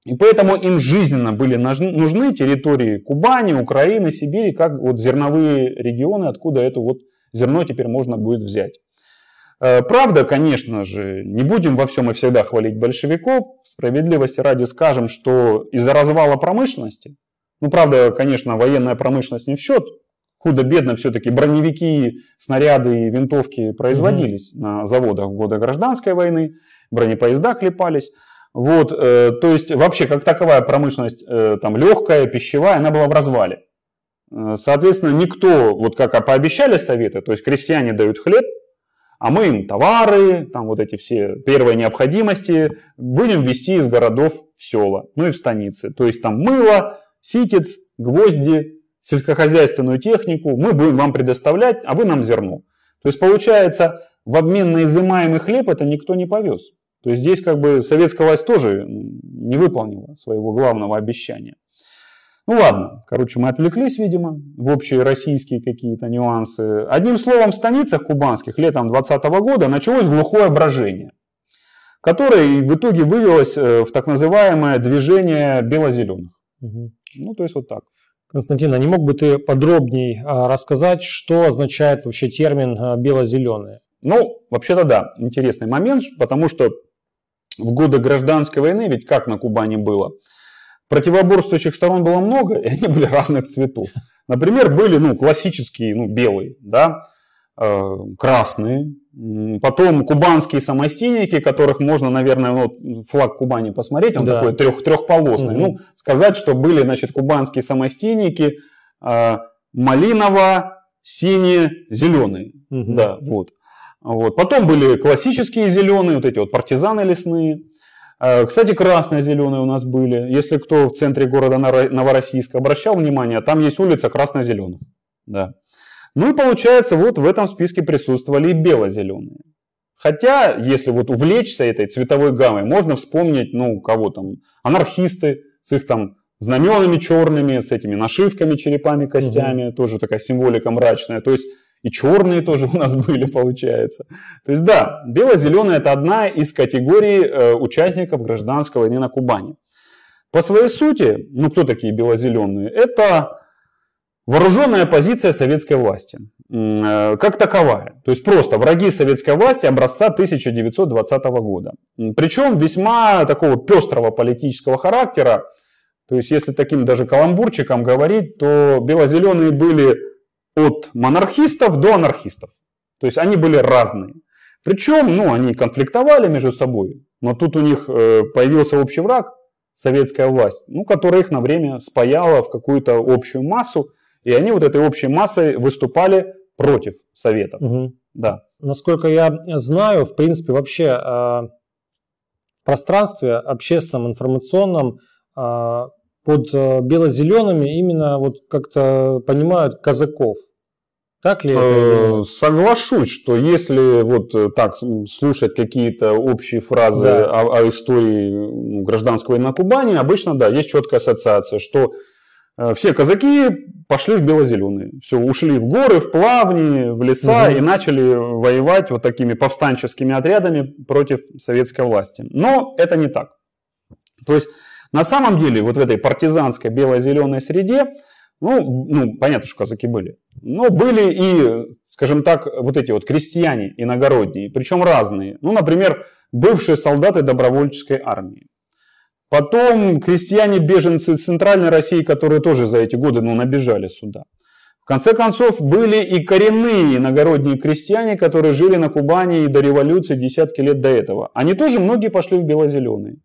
И поэтому им жизненно были нужны территории Кубани, Украины, Сибири, как вот зерновые регионы, откуда это вот зерно теперь можно будет взять. Э, правда, конечно же, не будем во всем и всегда хвалить большевиков. Справедливости ради скажем, что из-за развала промышленности, ну, правда, конечно, военная промышленность не в счет, худо-бедно все-таки броневики, снаряды и винтовки производились mm-hmm. на заводах в годы гражданской войны, бронепоезда клепались. Вот, э, то есть вообще как таковая промышленность э, там легкая, пищевая, она была в развале. Э, соответственно, никто, вот как пообещали советы, то есть крестьяне дают хлеб, а мы им товары, там вот эти все первые необходимости будем везти из городов в села, ну и в станицы. То есть там мыло, ситец, гвозди, сельскохозяйственную технику мы будем вам предоставлять, а вы нам зерно. То есть получается, в обмен на изымаемый хлеб это никто не повез. То есть здесь как бы советская власть тоже не выполнила своего главного обещания. Ну ладно, короче, мы отвлеклись, видимо, в общие российские какие-то нюансы. Одним словом, в станицах кубанских летом 2020 года началось глухое брожение, которое в итоге вывелось э, в так называемое движение бело-зеленых. Угу. Ну, то есть вот так. Константин, а не мог бы ты подробнее а, рассказать, что означает вообще термин а, бело-зеленые? Ну, вообще-то да, интересный момент, потому что в годы гражданской войны, ведь как на Кубани было, противоборствующих сторон было много, и они были разных цветов. Например, были ну, классические, ну, белые, да, э, красные, потом кубанские самостейники, которых можно, наверное, вот флаг Кубани посмотреть, он да. такой трех, трехполосный. Угу. Ну, сказать, что были, значит, кубанские самостейники э, малиново, синие, зеленые. Угу. Да, вот. Вот. Потом были классические зеленые, вот эти вот партизаны лесные. Э, кстати, красно-зеленые у нас были. Если кто в центре города Новороссийска обращал внимание, там есть улица красно-зеленых. Да. Ну и получается, вот в этом списке присутствовали и бело-зеленые. Хотя, если вот увлечься этой цветовой гаммой, можно вспомнить, ну, кого там, анархисты с их там знаменами черными, с этими нашивками, черепами, костями, угу. тоже такая символика мрачная. То есть и черные тоже у нас были, получается. То есть да, бело-зеленая это одна из категорий э, участников гражданской войны на Кубани. По своей сути, ну кто такие бело-зеленые? Это вооруженная позиция советской власти, э, как таковая. То есть просто враги советской власти образца 1920 года. Причем весьма такого пестрого политического характера. То есть если таким даже каламбурчиком говорить, то бело-зеленые были от монархистов до анархистов. То есть они были разные. Причем, ну, они конфликтовали между собой, но тут у них э, появился общий враг, советская власть, ну, которая их на время спаяла в какую-то общую массу, и они вот этой общей массой выступали против Советов. Угу. Да. Насколько я знаю, в принципе, вообще э, в пространстве общественном, информационном э, под э, бело-зелеными именно вот как-то понимают казаков. Так ли это? Э, соглашусь, что если вот э, так слушать какие-то общие фразы да. о, о истории гражданской войны на Кубани, обычно, да, есть четкая ассоциация, что все казаки пошли в бело-зеленые. Все, ушли в горы, в плавни, в леса угу. и начали воевать вот такими повстанческими отрядами против советской власти. Но это не так. То есть на самом деле, вот в этой партизанской бело-зеленой среде, ну, ну, понятно, что казаки были, но были и, скажем так, вот эти вот крестьяне иногородние, причем разные. Ну, например, бывшие солдаты добровольческой армии. Потом крестьяне-беженцы Центральной России, которые тоже за эти годы ну, набежали сюда. В конце концов, были и коренные иногородние крестьяне, которые жили на Кубани и до революции десятки лет до этого. Они тоже многие пошли в бело-зеленые.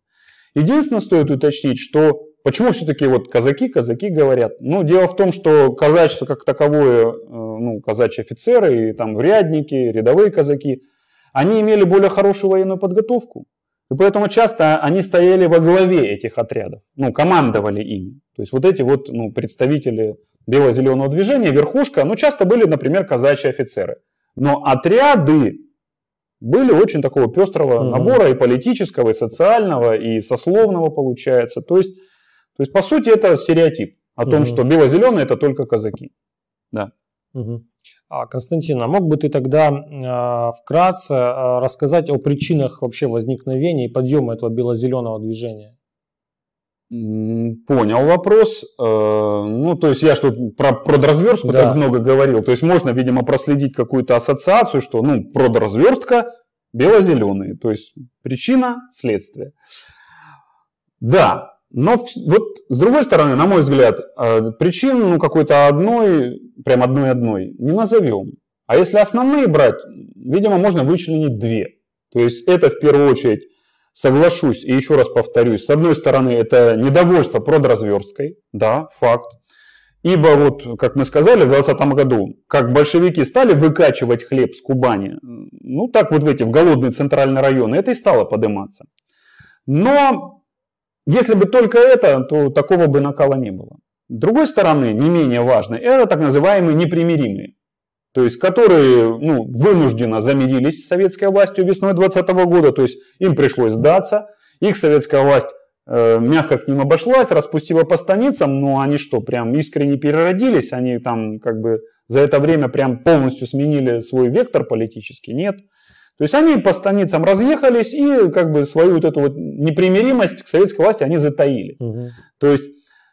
Единственное, стоит уточнить, что почему все-таки вот казаки, казаки говорят. Ну, дело в том, что казачество как таковое, э, ну, казачьи офицеры и там рядники, рядовые казаки, они имели более хорошую военную подготовку. И поэтому часто они стояли во главе этих отрядов, ну, командовали ими. То есть вот эти вот ну, представители бело-зеленого движения, верхушка, ну, часто были, например, казачьи офицеры. Но отряды были очень такого пестрого mm-hmm. набора и политического, и социального, и сословного получается. То есть, то есть по сути, это стереотип о том, что бело-зеленые это только казаки. Да. Угу. А, Константин, а мог бы ты тогда э, вкратце э, рассказать о причинах вообще возникновения и подъема этого бело-зеленого движения? Понял вопрос. Э, ну, то есть я что про продразверстку да. так много говорил. То есть можно, видимо, проследить какую-то ассоциацию, что, ну, продразверстка бело-зеленые. То есть причина, следствие. Да, но вот с другой стороны, на мой взгляд, э, причин ну, какой-то одной, прям одной-одной не назовем. А если основные брать, видимо, можно вычленить две. То есть это в первую очередь Соглашусь и еще раз повторюсь, с одной стороны, это недовольство продразверсткой, да, факт. Ибо вот, как мы сказали, в 2020 году, как большевики стали выкачивать хлеб с Кубани, ну так вот в эти, в голодные центральные районы, это и стало подниматься. Но если бы только это, то такого бы накала не было. С другой стороны, не менее важно, это так называемые непримиримые то есть которые ну, вынужденно замирились с советской властью весной 2020 года, то есть им пришлось сдаться, их советская власть э, мягко к ним обошлась, распустила по станицам, но они что, прям искренне переродились, они там как бы за это время прям полностью сменили свой вектор политический, нет. То есть они по станицам разъехались и как бы свою вот эту вот непримиримость к советской власти они затаили. Угу. То есть,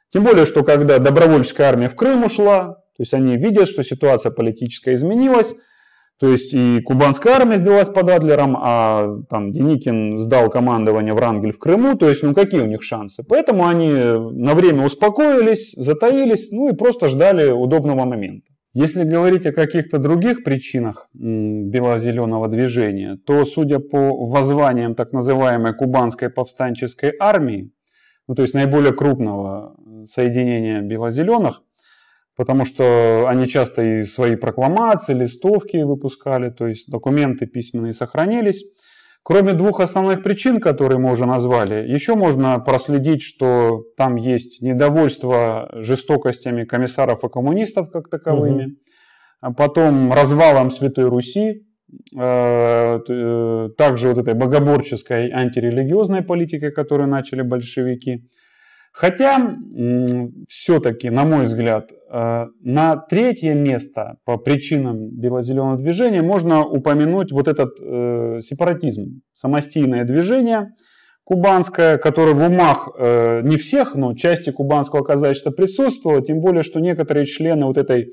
тем более, что когда добровольческая армия в Крым ушла, то есть они видят, что ситуация политическая изменилась, то есть и кубанская армия сделалась под Адлером, а там Деникин сдал командование в Рангель в Крыму, то есть ну какие у них шансы? Поэтому они на время успокоились, затаились, ну и просто ждали удобного момента. Если говорить о каких-то других причинах бело-зеленого движения, то, судя по воззваниям так называемой кубанской повстанческой армии, ну, то есть наиболее крупного соединения бело-зеленых, потому что они часто и свои прокламации, листовки выпускали, то есть документы письменные сохранились. Кроме двух основных причин, которые мы уже назвали, еще можно проследить, что там есть недовольство жестокостями комиссаров и коммунистов как таковыми, угу. а потом развалом Святой Руси, э, э, также вот этой богоборческой антирелигиозной политикой, которую начали большевики. Хотя, все-таки, на мой взгляд, э, на третье место по причинам бело-зеленого движения можно упомянуть вот этот э, сепаратизм, самостийное движение кубанское, которое в умах э, не всех, но части кубанского казачества присутствовало, тем более, что некоторые члены вот этой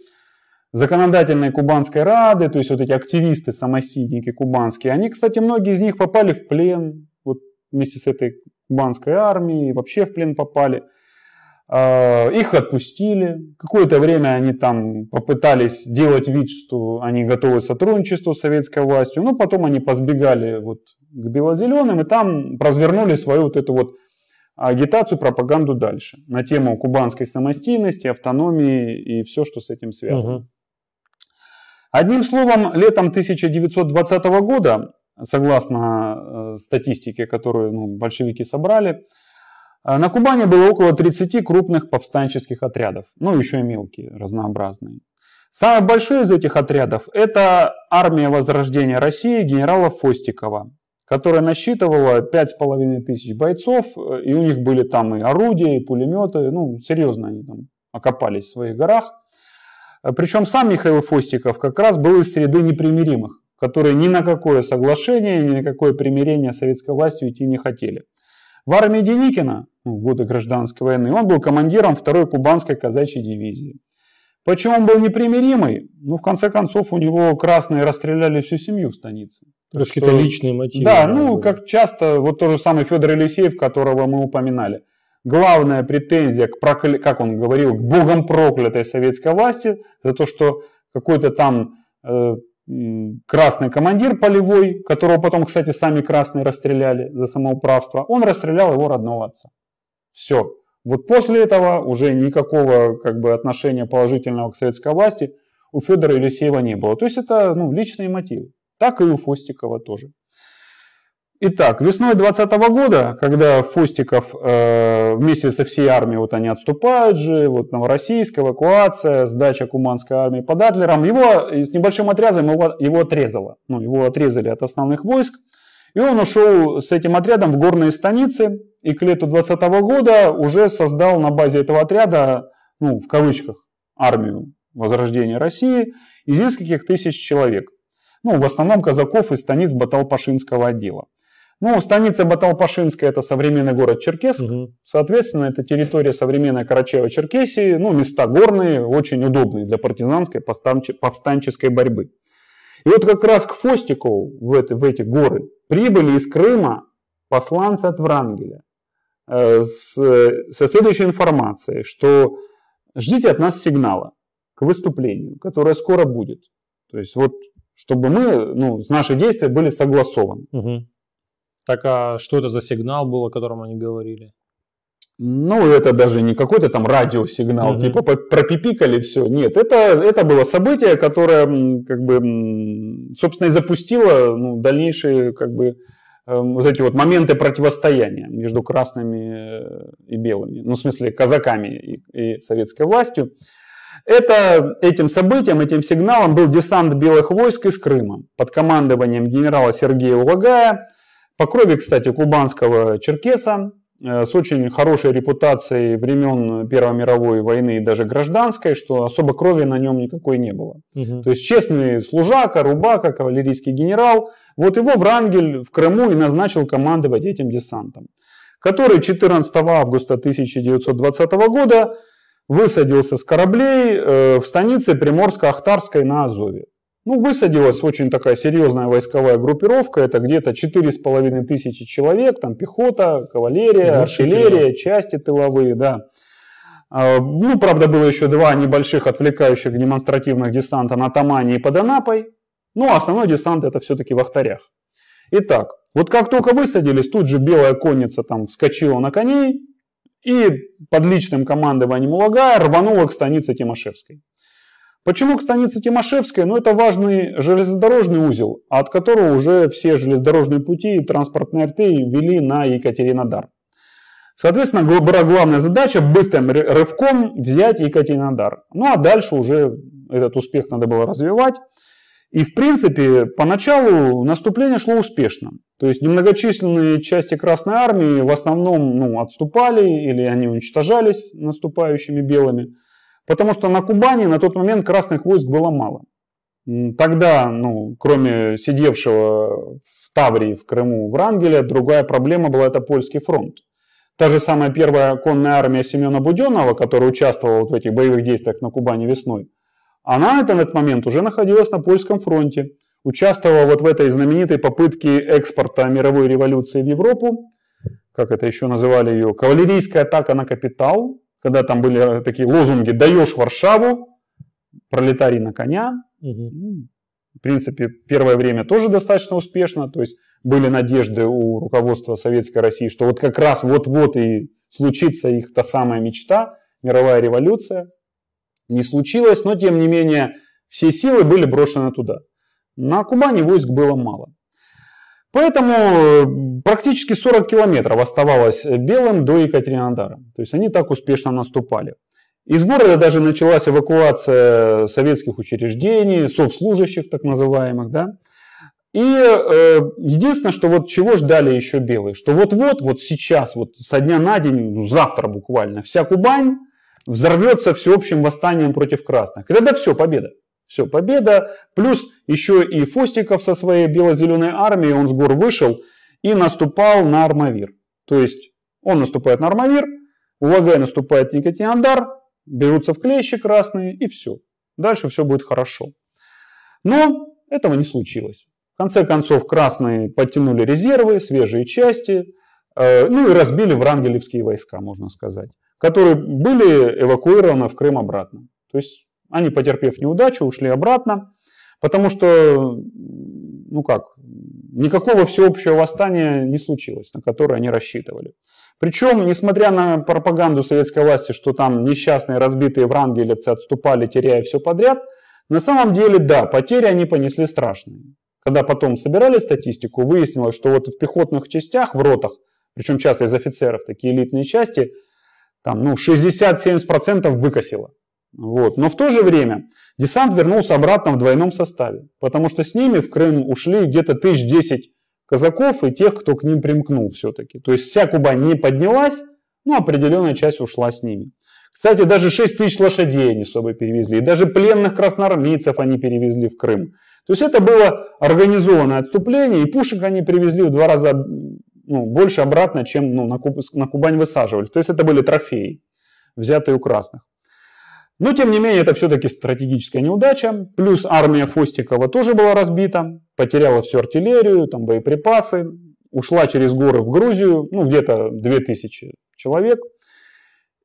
законодательной кубанской рады, то есть вот эти активисты, самостийники кубанские, они, кстати, многие из них попали в плен вот вместе с этой кубанской армии, вообще в плен попали. А, их отпустили. Какое-то время они там попытались делать вид, что они готовы к сотрудничеству с советской властью. Но потом они позбегали вот к бело-зеленым и там развернули свою вот эту вот агитацию, пропаганду дальше на тему кубанской самостийности, автономии и все, что с этим связано. Угу. Одним словом, летом 1920 года согласно э, статистике, которую ну, большевики собрали, э, на Кубани было около 30 крупных повстанческих отрядов, ну еще и мелкие, разнообразные. Самый большой из этих отрядов – это армия Возрождения России генерала Фостикова, которая насчитывала 5,5 тысяч бойцов, э, и у них были там и орудия, и пулеметы, ну, серьезно они там окопались в своих горах. Причем сам Михаил Фостиков как раз был из среды непримиримых которые ни на какое соглашение, ни на какое примирение с советской властью идти не хотели. В армии Деникина в годы гражданской войны он был командиром второй кубанской казачьей дивизии. Почему он был непримиримый? Ну, в конце концов, у него красные расстреляли всю семью в станице. То есть какие-то личные мотивы. Да, ну, было. как часто, вот тот же самый Федор Елисеев, которого мы упоминали. Главная претензия, к прокля... как он говорил, к богом проклятой советской власти за то, что какой-то там э, красный командир полевой, которого потом, кстати, сами красные расстреляли за самоуправство, он расстрелял его родного отца. Все. Вот после этого уже никакого как бы, отношения положительного к советской власти у Федора Елисеева не было. То есть это ну, личные мотивы. Так и у Фостикова тоже. Итак, весной 2020 года, когда Фостиков э, вместе со всей армией, вот они отступают же, вот Новороссийск, эвакуация, сдача Куманской армии под Адлером, его с небольшим отрядом его, его отрезало. Ну, его отрезали от основных войск. И он ушел с этим отрядом в горные станицы, и к лету 2020 года уже создал на базе этого отряда, ну, в кавычках, армию возрождения России из нескольких тысяч человек. Ну, в основном казаков из станиц Баталпашинского отдела. Ну, станица Баталпашинская – это современный город Черкесск. Угу. Соответственно, это территория современной Карачаева-Черкесии. Ну, места горные, очень удобные для партизанской повстанческой борьбы. И вот как раз к Фостику в, это, в эти горы прибыли из Крыма посланцы от Врангеля э, с, со следующей информацией, что ждите от нас сигнала к выступлению, которое скоро будет. То есть вот, чтобы мы, ну, наши действия были согласованы. Угу. Так а что это за сигнал был, о котором они говорили? Ну, это даже не какой-то там радиосигнал, угу. типа пропипикали все. Нет, это, это было событие, которое, как бы, собственно, и запустило ну, дальнейшие, как бы, эм, вот эти вот моменты противостояния между красными э, и белыми, ну, в смысле, казаками и, и советской властью. Это, этим событием, этим сигналом был десант белых войск из Крыма под командованием генерала Сергея Улагая, по крови, кстати, кубанского черкеса, э, с очень хорошей репутацией времен Первой мировой войны и даже гражданской, что особо крови на нем никакой не было. Угу. То есть честный служака, рубака, кавалерийский генерал. Вот его Врангель в Крыму и назначил командовать этим десантом, который 14 августа 1920 года высадился с кораблей э, в станице Приморско-Ахтарской на Азове. Ну, высадилась очень такая серьезная войсковая группировка, это где-то 4,5 тысячи человек, там пехота, кавалерия, артиллерия, части тыловые, да. А, ну, правда, было еще два небольших отвлекающих демонстративных десанта на Тамане и под Анапой. Ну, а основной десант это все-таки в Ахтарях. Итак, вот как только высадились, тут же белая конница там вскочила на коней, и под личным командованием Улагая рванула к станице Тимошевской. Почему к станице Тимошевской? Ну, это важный железнодорожный узел, от которого уже все железнодорожные пути и транспортные артерии вели на Екатеринодар. Соответственно, была главная задача быстрым рывком взять Екатеринодар. Ну, а дальше уже этот успех надо было развивать. И, в принципе, поначалу наступление шло успешно. То есть немногочисленные части Красной Армии в основном ну, отступали или они уничтожались наступающими белыми. Потому что на Кубани на тот момент красных войск было мало. Тогда, ну, кроме сидевшего в Таврии, в Крыму, Врангеля, другая проблема была это польский фронт. Та же самая первая конная армия Семена Буденного, которая участвовала вот в этих боевых действиях на Кубани весной, она на этот момент уже находилась на польском фронте, участвовала вот в этой знаменитой попытке экспорта мировой революции в Европу, как это еще называли ее, кавалерийская атака на капитал, когда там были такие лозунги «даешь Варшаву», «пролетарий на коня». Угу. В принципе, первое время тоже достаточно успешно, то есть были надежды у руководства Советской России, что вот как раз вот-вот и случится их та самая мечта, мировая революция не случилось, но тем не менее все силы были брошены туда. На Кубани войск было мало. Поэтому э, практически 40 километров оставалось белым до Екатеринодара. То есть они так успешно наступали. Из города даже началась эвакуация советских учреждений, совслужащих так называемых. Да? И э, единственное, что вот чего ждали еще белые, что вот-вот, вот сейчас, вот со дня на день, ну, завтра буквально, вся Кубань взорвется всеобщим восстанием против красных. И тогда все, победа. Все, победа. Плюс еще и Фостиков со своей бело-зеленой армией, он с гор вышел и наступал на Армавир. То есть он наступает на Армавир, Улагай наступает на Екатеринодар, берутся в клещи красные и все. Дальше все будет хорошо. Но этого не случилось. В конце концов, красные подтянули резервы, свежие части, э, ну и разбили врангелевские войска, можно сказать которые были эвакуированы в Крым обратно. То есть они, потерпев неудачу, ушли обратно, потому что, ну как, никакого всеобщего восстания не случилось, на которое они рассчитывали. Причем, несмотря на пропаганду советской власти, что там несчастные разбитые врангелевцы отступали, теряя все подряд, на самом деле, да, потери они понесли страшные. Когда потом собирали статистику, выяснилось, что вот в пехотных частях, в ротах, причем часто из офицеров, такие элитные части, там, ну, 60-70% выкосило. Вот. Но в то же время десант вернулся обратно в двойном составе, потому что с ними в Крым ушли где-то тысяч десять казаков и тех, кто к ним примкнул все-таки. То есть вся Кубань не поднялась, но определенная часть ушла с ними. Кстати, даже 6 тысяч лошадей они с собой перевезли. И даже пленных красноармейцев они перевезли в Крым. То есть это было организованное отступление, и пушек они привезли в два раза ну, больше обратно, чем ну, на, Куб, на Кубань высаживались. То есть это были трофеи, взятые у красных. Но, тем не менее, это все-таки стратегическая неудача. Плюс армия Фостикова тоже была разбита, потеряла всю артиллерию, там, боеприпасы, ушла через горы в Грузию, ну, где-то 2000 человек.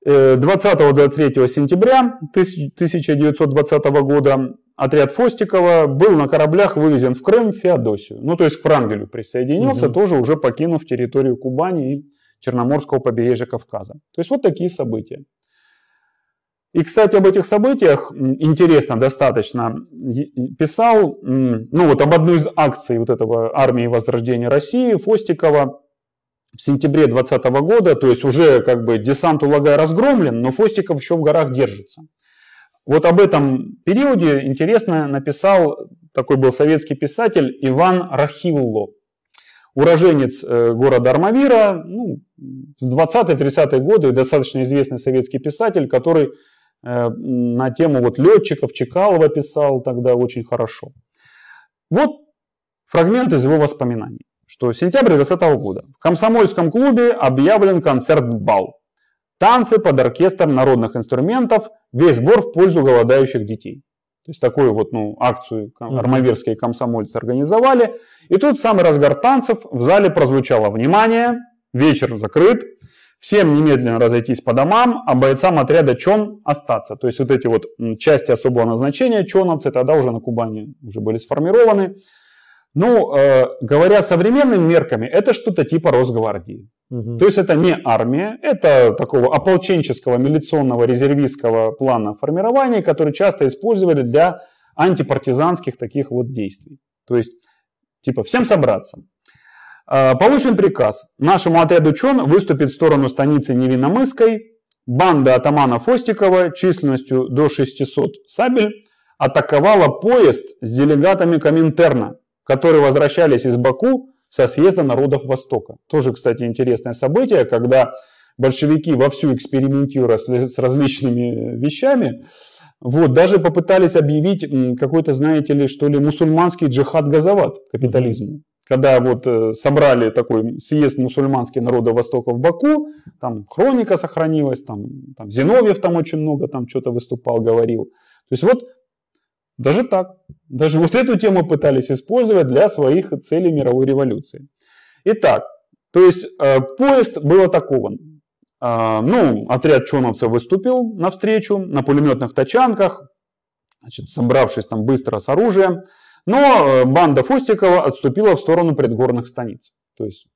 20-23 э, сентября 1920 года отряд Фостикова был на кораблях вывезен в Крым, в Феодосию. Ну, то есть к Врангелю присоединился, угу. тоже уже покинув территорию Кубани и Черноморского побережья Кавказа. То есть вот такие события. И, кстати, об этих событиях интересно достаточно писал, ну вот об одной из акций вот этого армии возрождения России Фостикова в сентябре 2020 года, то есть уже как бы десант Улагая разгромлен, но Фостиков еще в горах держится. Вот об этом периоде интересно написал такой был советский писатель Иван Рахилло. Уроженец э, города Армавира, ну, в 20-30-е годы достаточно известный советский писатель, который на тему вот летчиков Чекалова писал тогда очень хорошо. Вот фрагмент из его воспоминаний, что сентябрь 2020 года в Комсомольском клубе объявлен концерт-бал. Танцы под оркестр народных инструментов, весь сбор в пользу голодающих детей. То есть такую вот ну, акцию армавирские комсомольцы организовали. И тут в самый разгар танцев в зале прозвучало «Внимание! Вечер закрыт! Всем немедленно разойтись по домам, а бойцам отряда ЧОН остаться». То есть вот эти вот части особого назначения ЧОНовцы тогда уже на Кубани уже были сформированы. Ну, э, говоря современными мерками, это что-то типа Росгвардии. Угу. То есть это не армия, это такого ополченческого милиционного резервистского плана формирования, который часто использовали для антипартизанских таких вот действий. То есть, типа, всем собраться. А, получен приказ. Нашему отряду ЧОН выступит в сторону станицы Невиномысской. Банда атамана Фостикова численностью до 600 сабель атаковала поезд с делегатами Коминтерна, которые возвращались из Баку со съезда народов Востока. Тоже, кстати, интересное событие, когда большевики вовсю экспериментируя с различными вещами, вот, даже попытались объявить какой-то, знаете ли, что ли, мусульманский джихад-газоват капитализму. Когда вот э, собрали такой съезд мусульманских народов Востока в Баку, там хроника сохранилась, там, там Зиновьев там очень много там что-то выступал, говорил. То есть вот даже так. Даже вот эту тему пытались использовать для своих целей мировой революции. Итак, то есть э, поезд был атакован. Э, ну, отряд чоновцев выступил навстречу на пулеметных тачанках, значит, собравшись там быстро с оружием. Но э, банда Фостикова отступила в сторону предгорных станиц. То есть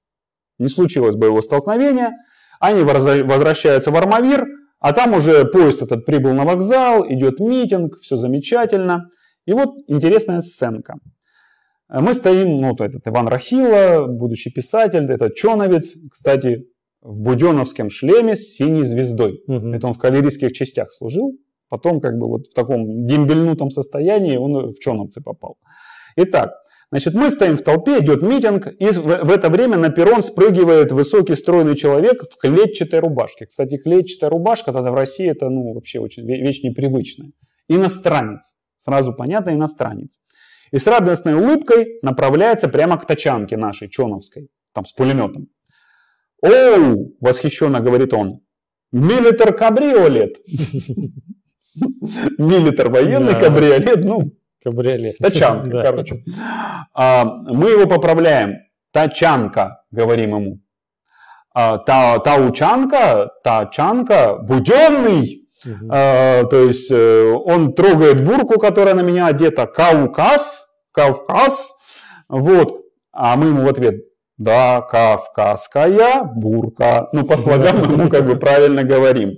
не случилось боевого столкновения. Они возвращаются в Армавир, а там уже поезд этот прибыл на вокзал, идет митинг, все замечательно. И вот интересная сценка. Мы стоим, ну, этот Иван Рахила, будущий писатель, этот Чоновец, кстати, в буденовском шлеме с синей звездой. Угу. Это он в кавалерийских частях служил, потом как бы вот в таком дембельнутом состоянии он в Чоновцы попал. Итак, Значит, мы стоим в толпе, идет митинг, и в это время на перрон спрыгивает высокий стройный человек в клетчатой рубашке. Кстати, клетчатая рубашка тогда в России это ну, вообще очень вещь непривычная. Иностранец. Сразу понятно, иностранец. И с радостной улыбкой направляется прямо к тачанке нашей, Чоновской, там с пулеметом. «Оу!» – восхищенно говорит он. «Милитар кабриолет!» Милитар военный, кабриолет, ну, Кабриолет. Тачанка, да. короче. А, мы его поправляем. Тачанка, говорим ему. А, та, таучанка, тачанка, буденный. Угу. А, то есть э, он трогает бурку, которая на меня одета. Кавказ, Кавказ. Вот. А мы ему в ответ, да, кавказская бурка. Ну, по слогам мы как бы правильно говорим.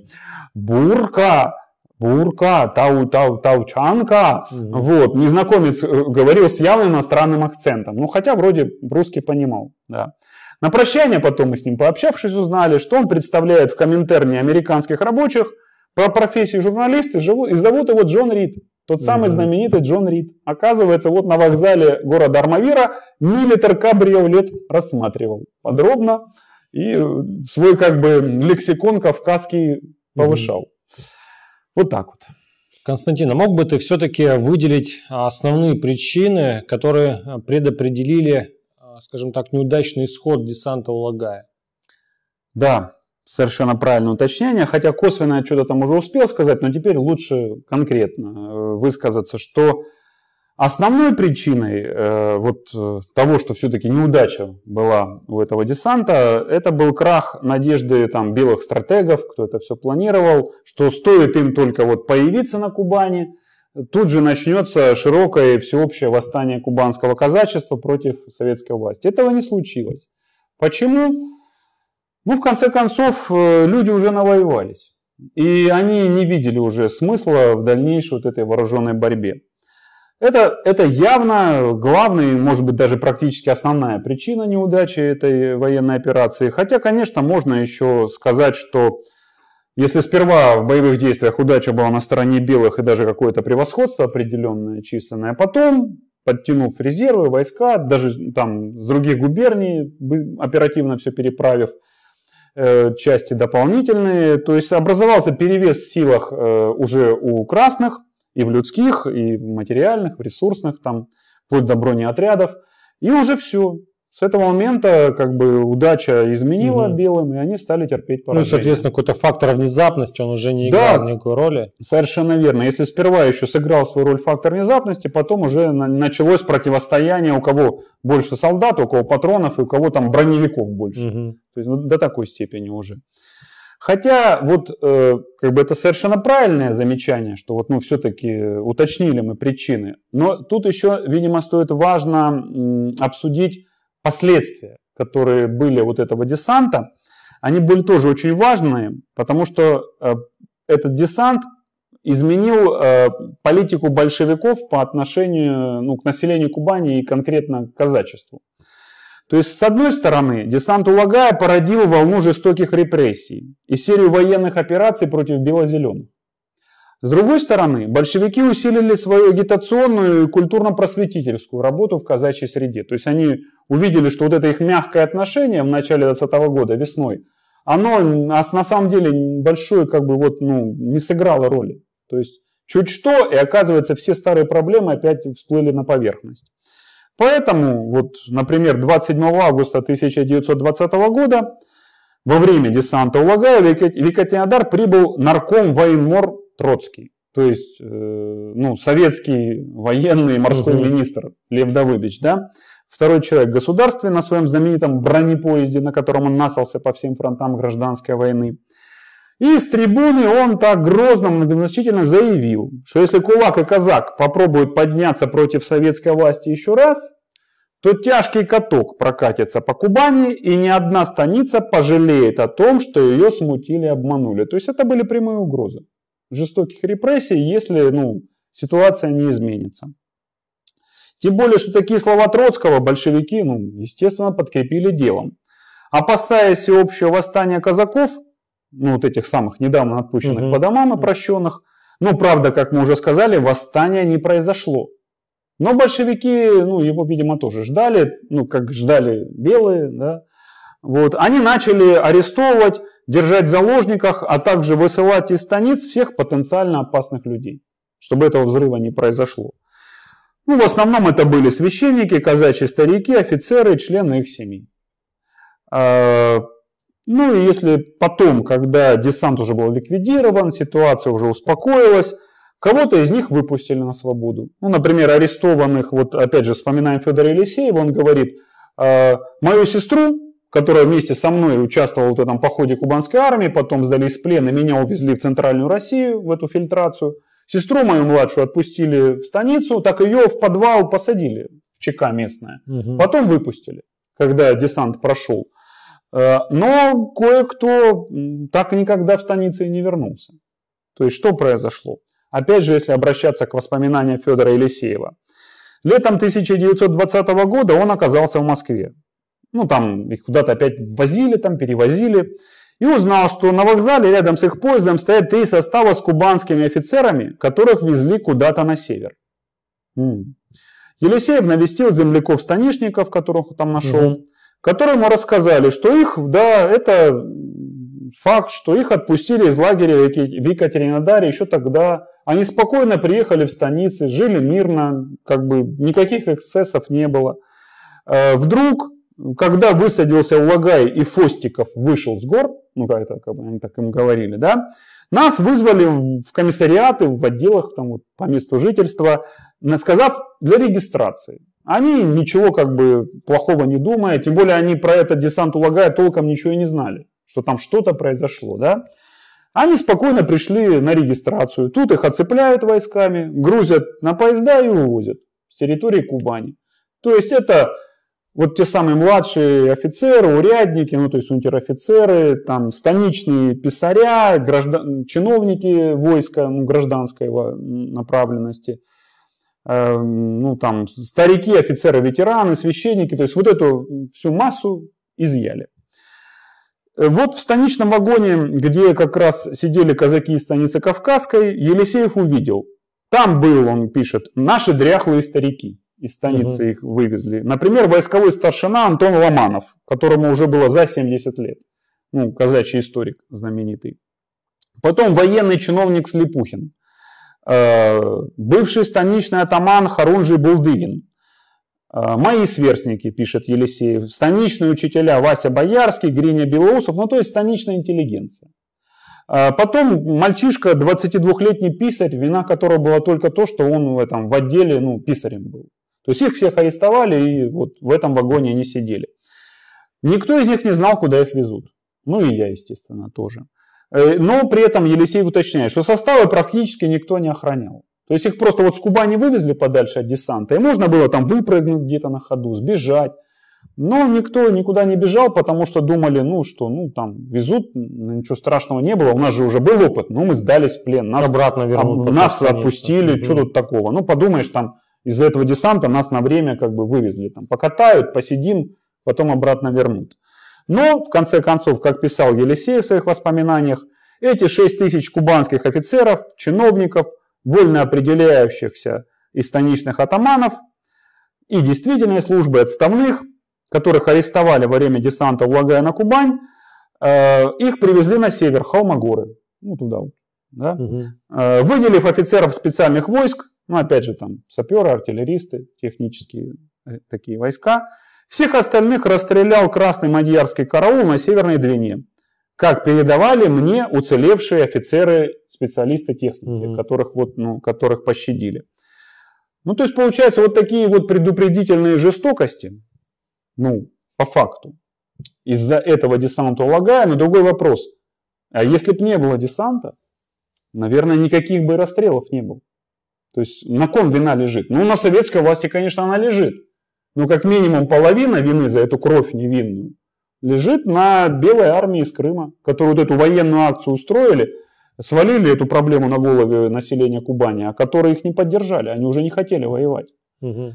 Бурка, бурка, тау, тау, таучанка. Mm-hmm. Вот, незнакомец э, говорил с явным иностранным акцентом. Ну, хотя вроде русский понимал, да. На прощание потом мы с ним пообщавшись узнали, что он представляет в Коминтерне американских рабочих по профессии журналисты живут, и зовут его Джон Рид. Тот самый mm-hmm. знаменитый Джон Рид. Оказывается, вот на вокзале города Армавира милитар кабриолет рассматривал подробно и э, свой как бы лексикон кавказский повышал. Mm-hmm. Вот так вот. Константин, а мог бы ты все-таки выделить основные причины, которые предопределили, скажем так, неудачный исход десанта Улагая? Да, совершенно правильное уточнение, хотя косвенно я что-то там уже успел сказать, но теперь лучше конкретно э, высказаться, что Основной причиной э, вот э, того, что все-таки неудача была у этого десанта, это был крах надежды там белых стратегов, кто это все планировал, что стоит им только вот появиться на Кубани, тут же начнется широкое всеобщее восстание кубанского казачества против советской власти. Этого не случилось. Почему? Ну, в конце концов, э, люди уже навоевались. И они не видели уже смысла в дальнейшей вот этой вооруженной борьбе. Это, это явно главная, может быть даже практически основная причина неудачи этой военной операции. Хотя, конечно, можно еще сказать, что если сперва в боевых действиях удача была на стороне белых и даже какое-то превосходство определенное численное, а потом, подтянув резервы, войска, даже там с других губерний, оперативно все переправив, части дополнительные, то есть образовался перевес в силах э, уже у красных, и в людских, и в материальных, в ресурсных, там, вплоть до бронеотрядов. И уже все. С этого момента как бы удача изменила угу. белым, и они стали терпеть поражение. Ну, соответственно, какой-то фактор внезапности, он уже не играл да, никакой роли. Совершенно верно. Если сперва еще сыграл свою роль фактор внезапности, потом уже началось противостояние, у кого больше солдат, у кого патронов, и у кого там броневиков больше. Угу. То есть вот до такой степени уже. Хотя вот э, как бы это совершенно правильное замечание, что вот ну все-таки уточнили мы причины. Но тут еще, видимо, стоит важно м, обсудить последствия, которые были вот этого десанта. они были тоже очень важные, потому что э, этот десант изменил э, политику большевиков по отношению ну, к населению Кубани и конкретно к казачеству. То есть, с одной стороны, десант Улагая породил волну жестоких репрессий и серию военных операций против бело-зеленых. С другой стороны, большевики усилили свою агитационную и культурно-просветительскую работу в казачьей среде. То есть они увидели, что вот это их мягкое отношение в начале 20 года, весной, оно на самом деле большое как бы вот, ну, не сыграло роли. То есть чуть что, и оказывается все старые проблемы опять всплыли на поверхность. Поэтому, вот, например, 27 августа 1920 года во время десанта Улагая в Екатеринодар прибыл нарком военмор Троцкий. То есть, э, ну, советский военный морской угу. министр Лев Давыдович, да, второй человек государстве на своем знаменитом бронепоезде, на котором он насался по всем фронтам гражданской войны. И с трибуны он так грозно, многозначительно заявил, что если кулак и казак попробуют подняться против советской власти еще раз, то тяжкий каток прокатится по Кубани, и ни одна станица пожалеет о том, что ее смутили и обманули. То есть это были прямые угрозы жестоких репрессий, если ну, ситуация не изменится. Тем более, что такие слова Троцкого большевики, ну, естественно, подкрепили делом. Опасаясь всеобщего восстания казаков, ну, вот этих самых недавно отпущенных угу. по домам и прощенных. Ну, правда, как мы уже сказали, восстания не произошло. Но большевики, ну, его, видимо, тоже ждали, ну, как ждали белые, да. Вот. Они начали арестовывать, держать в заложниках, а также высылать из станиц всех потенциально опасных людей, чтобы этого взрыва не произошло. Ну, в основном это были священники, казачьи старики, офицеры, члены их семей. А, ну и если потом, когда десант уже был ликвидирован, ситуация уже успокоилась, кого-то из них выпустили на свободу. Ну, например, арестованных, вот опять же вспоминаем Федора Елисеева, он говорит, «А, мою сестру, которая вместе со мной участвовала в этом походе кубанской армии, потом сдали из плена, меня увезли в Центральную Россию, в эту фильтрацию. Сестру мою младшую отпустили в станицу, так ее в подвал посадили, в ЧК местное. Угу. Потом выпустили, когда десант прошел. Э, но кое-кто так никогда в станице и не вернулся. То есть что произошло? Опять же, если обращаться к воспоминаниям Федора Елисеева. Летом 1920 года он оказался в Москве. Ну, там их куда-то опять возили, там перевозили. И узнал, что на вокзале рядом с их поездом стоят три состава с кубанскими офицерами, которых везли куда-то на север. М-м. Елисеев навестил земляков-станишников, которых там нашел. Угу которые ему рассказали, что их, да, это факт, что их отпустили из лагеря в Екатеринодаре еще тогда. Они спокойно приехали в станицы, жили мирно, как бы никаких эксцессов не было. Э, вдруг, когда высадился Улагай и Фостиков вышел с гор, ну как это, как бы они так им говорили, да, нас вызвали в комиссариаты, в отделах там, вот, по месту жительства, сказав для регистрации. Они ничего как бы плохого не думая, тем более они про этот десант Улагая толком ничего и не знали, что там что-то произошло, да. Они спокойно пришли на регистрацию. Тут их оцепляют войсками, грузят на поезда и увозят с территории Кубани. То есть это вот те самые младшие офицеры, урядники, ну то есть унтер-офицеры, там станичные писаря, граждан, чиновники войска ну, гражданской направленности – Эм, ну, там, старики, офицеры, ветераны, священники, то есть вот эту всю массу изъяли. Вот в станичном вагоне, где как раз сидели казаки из станицы Кавказской, Елисеев увидел. Там был, он пишет, наши дряхлые старики. Из станицы угу. их вывезли. Например, войсковой старшина Антон Ломанов, которому уже было за 70 лет. Ну, казачий историк знаменитый. Потом военный чиновник Слепухин. Э, бывший станичный атаман Харунжий Булдыгин. Э, мои сверстники, пишет Елисеев, станичные учителя Вася Боярский, Гриня Белоусов, ну то есть станичная интеллигенция. Э, потом мальчишка, 22-летний писарь, вина которого была только то, что он в, этом, в отделе ну, писарем был. То есть их всех арестовали и вот в этом вагоне они сидели. Никто из них не знал, куда их везут. Ну и я, естественно, тоже. Э, но при этом Елисеев уточняет, что составы практически никто не охранял. То есть их просто вот с Кубани вывезли подальше от десанта, и можно было там выпрыгнуть где-то на ходу, сбежать. Но никто никуда не бежал, потому что думали, ну что, ну там везут, ну, ничего страшного не было. У нас же уже был опыт, ну мы сдались в плен. Нас, Обратно вернут. Нас отпустили, угу. что тут такого. Ну подумаешь, там из-за этого десанта нас на время как бы вывезли. Там покатают, посидим, потом обратно вернут. Но в конце концов, как писал Елисеев в своих воспоминаниях, эти 6 тысяч кубанских офицеров, чиновников, вольно определяющихся из станичных атаманов и действительной службы отставных, которых арестовали во время десанта Улагая на Кубань, э, их привезли на север, Холмогоры, ну туда вот, да? угу. выделив офицеров специальных войск, ну опять же там саперы, артиллеристы, технические э, такие войска, всех остальных расстрелял красный мадьярский караул на Северной Двине, как передавали мне уцелевшие офицеры, специалисты техники, угу. которых, вот, ну, которых пощадили. Ну, то есть, получается, вот такие вот предупредительные жестокости, ну, по факту. Из-за этого десанта улагаем. И другой вопрос. А если бы не было десанта, наверное, никаких бы расстрелов не было. То есть на ком вина лежит? Ну, на советской власти, конечно, она лежит. Но как минимум половина вины за эту кровь невинную лежит на белой армии из Крыма, которую вот эту военную акцию устроили, свалили эту проблему на головы населения Кубани, а которые их не поддержали, они уже не хотели воевать. Угу.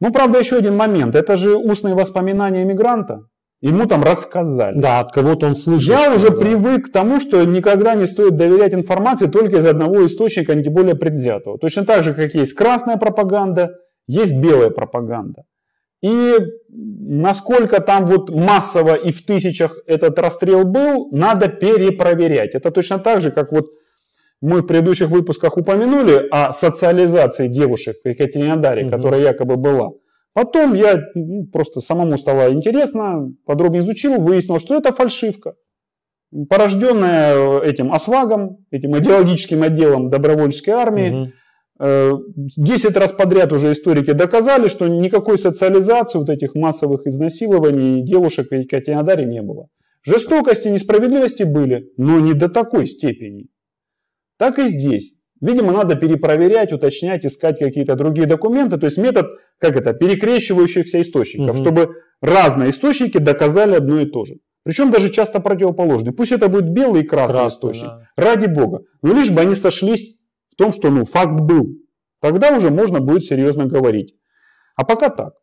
Ну, правда, еще один момент. Это же устные воспоминания мигранта. Ему там рассказали. Да, от кого-то он слышал. Я уже да. привык к тому, что никогда не стоит доверять информации только из одного источника, не более предвзятого. Точно так же, как есть красная пропаганда, есть белая пропаганда. И насколько там вот массово и в тысячах этот расстрел был, надо перепроверять. Это точно так же, как вот мы в предыдущих выпусках упомянули о социализации девушек в Екатеринодаре, угу. которая якобы была. Потом я ну, просто самому стало интересно, подробнее изучил, выяснил, что это фальшивка, порожденная этим освагом, этим идеологическим отделом добровольческой армии. Угу. Десять раз подряд уже историки доказали, что никакой социализации вот этих массовых изнасилований девушек в Екатеринодаре не было. Жестокости, несправедливости были, но не до такой степени. Так и здесь. Видимо, надо перепроверять, уточнять, искать какие-то другие документы. То есть метод, как это, перекрещивающихся источников, угу. чтобы разные источники доказали одно и то же. Причем даже часто противоположные. Пусть это будет белый и красный, красный источник. Да. Ради бога. Но лишь бы они сошлись в том, что ну, факт был. Тогда уже можно будет серьезно говорить. А пока так.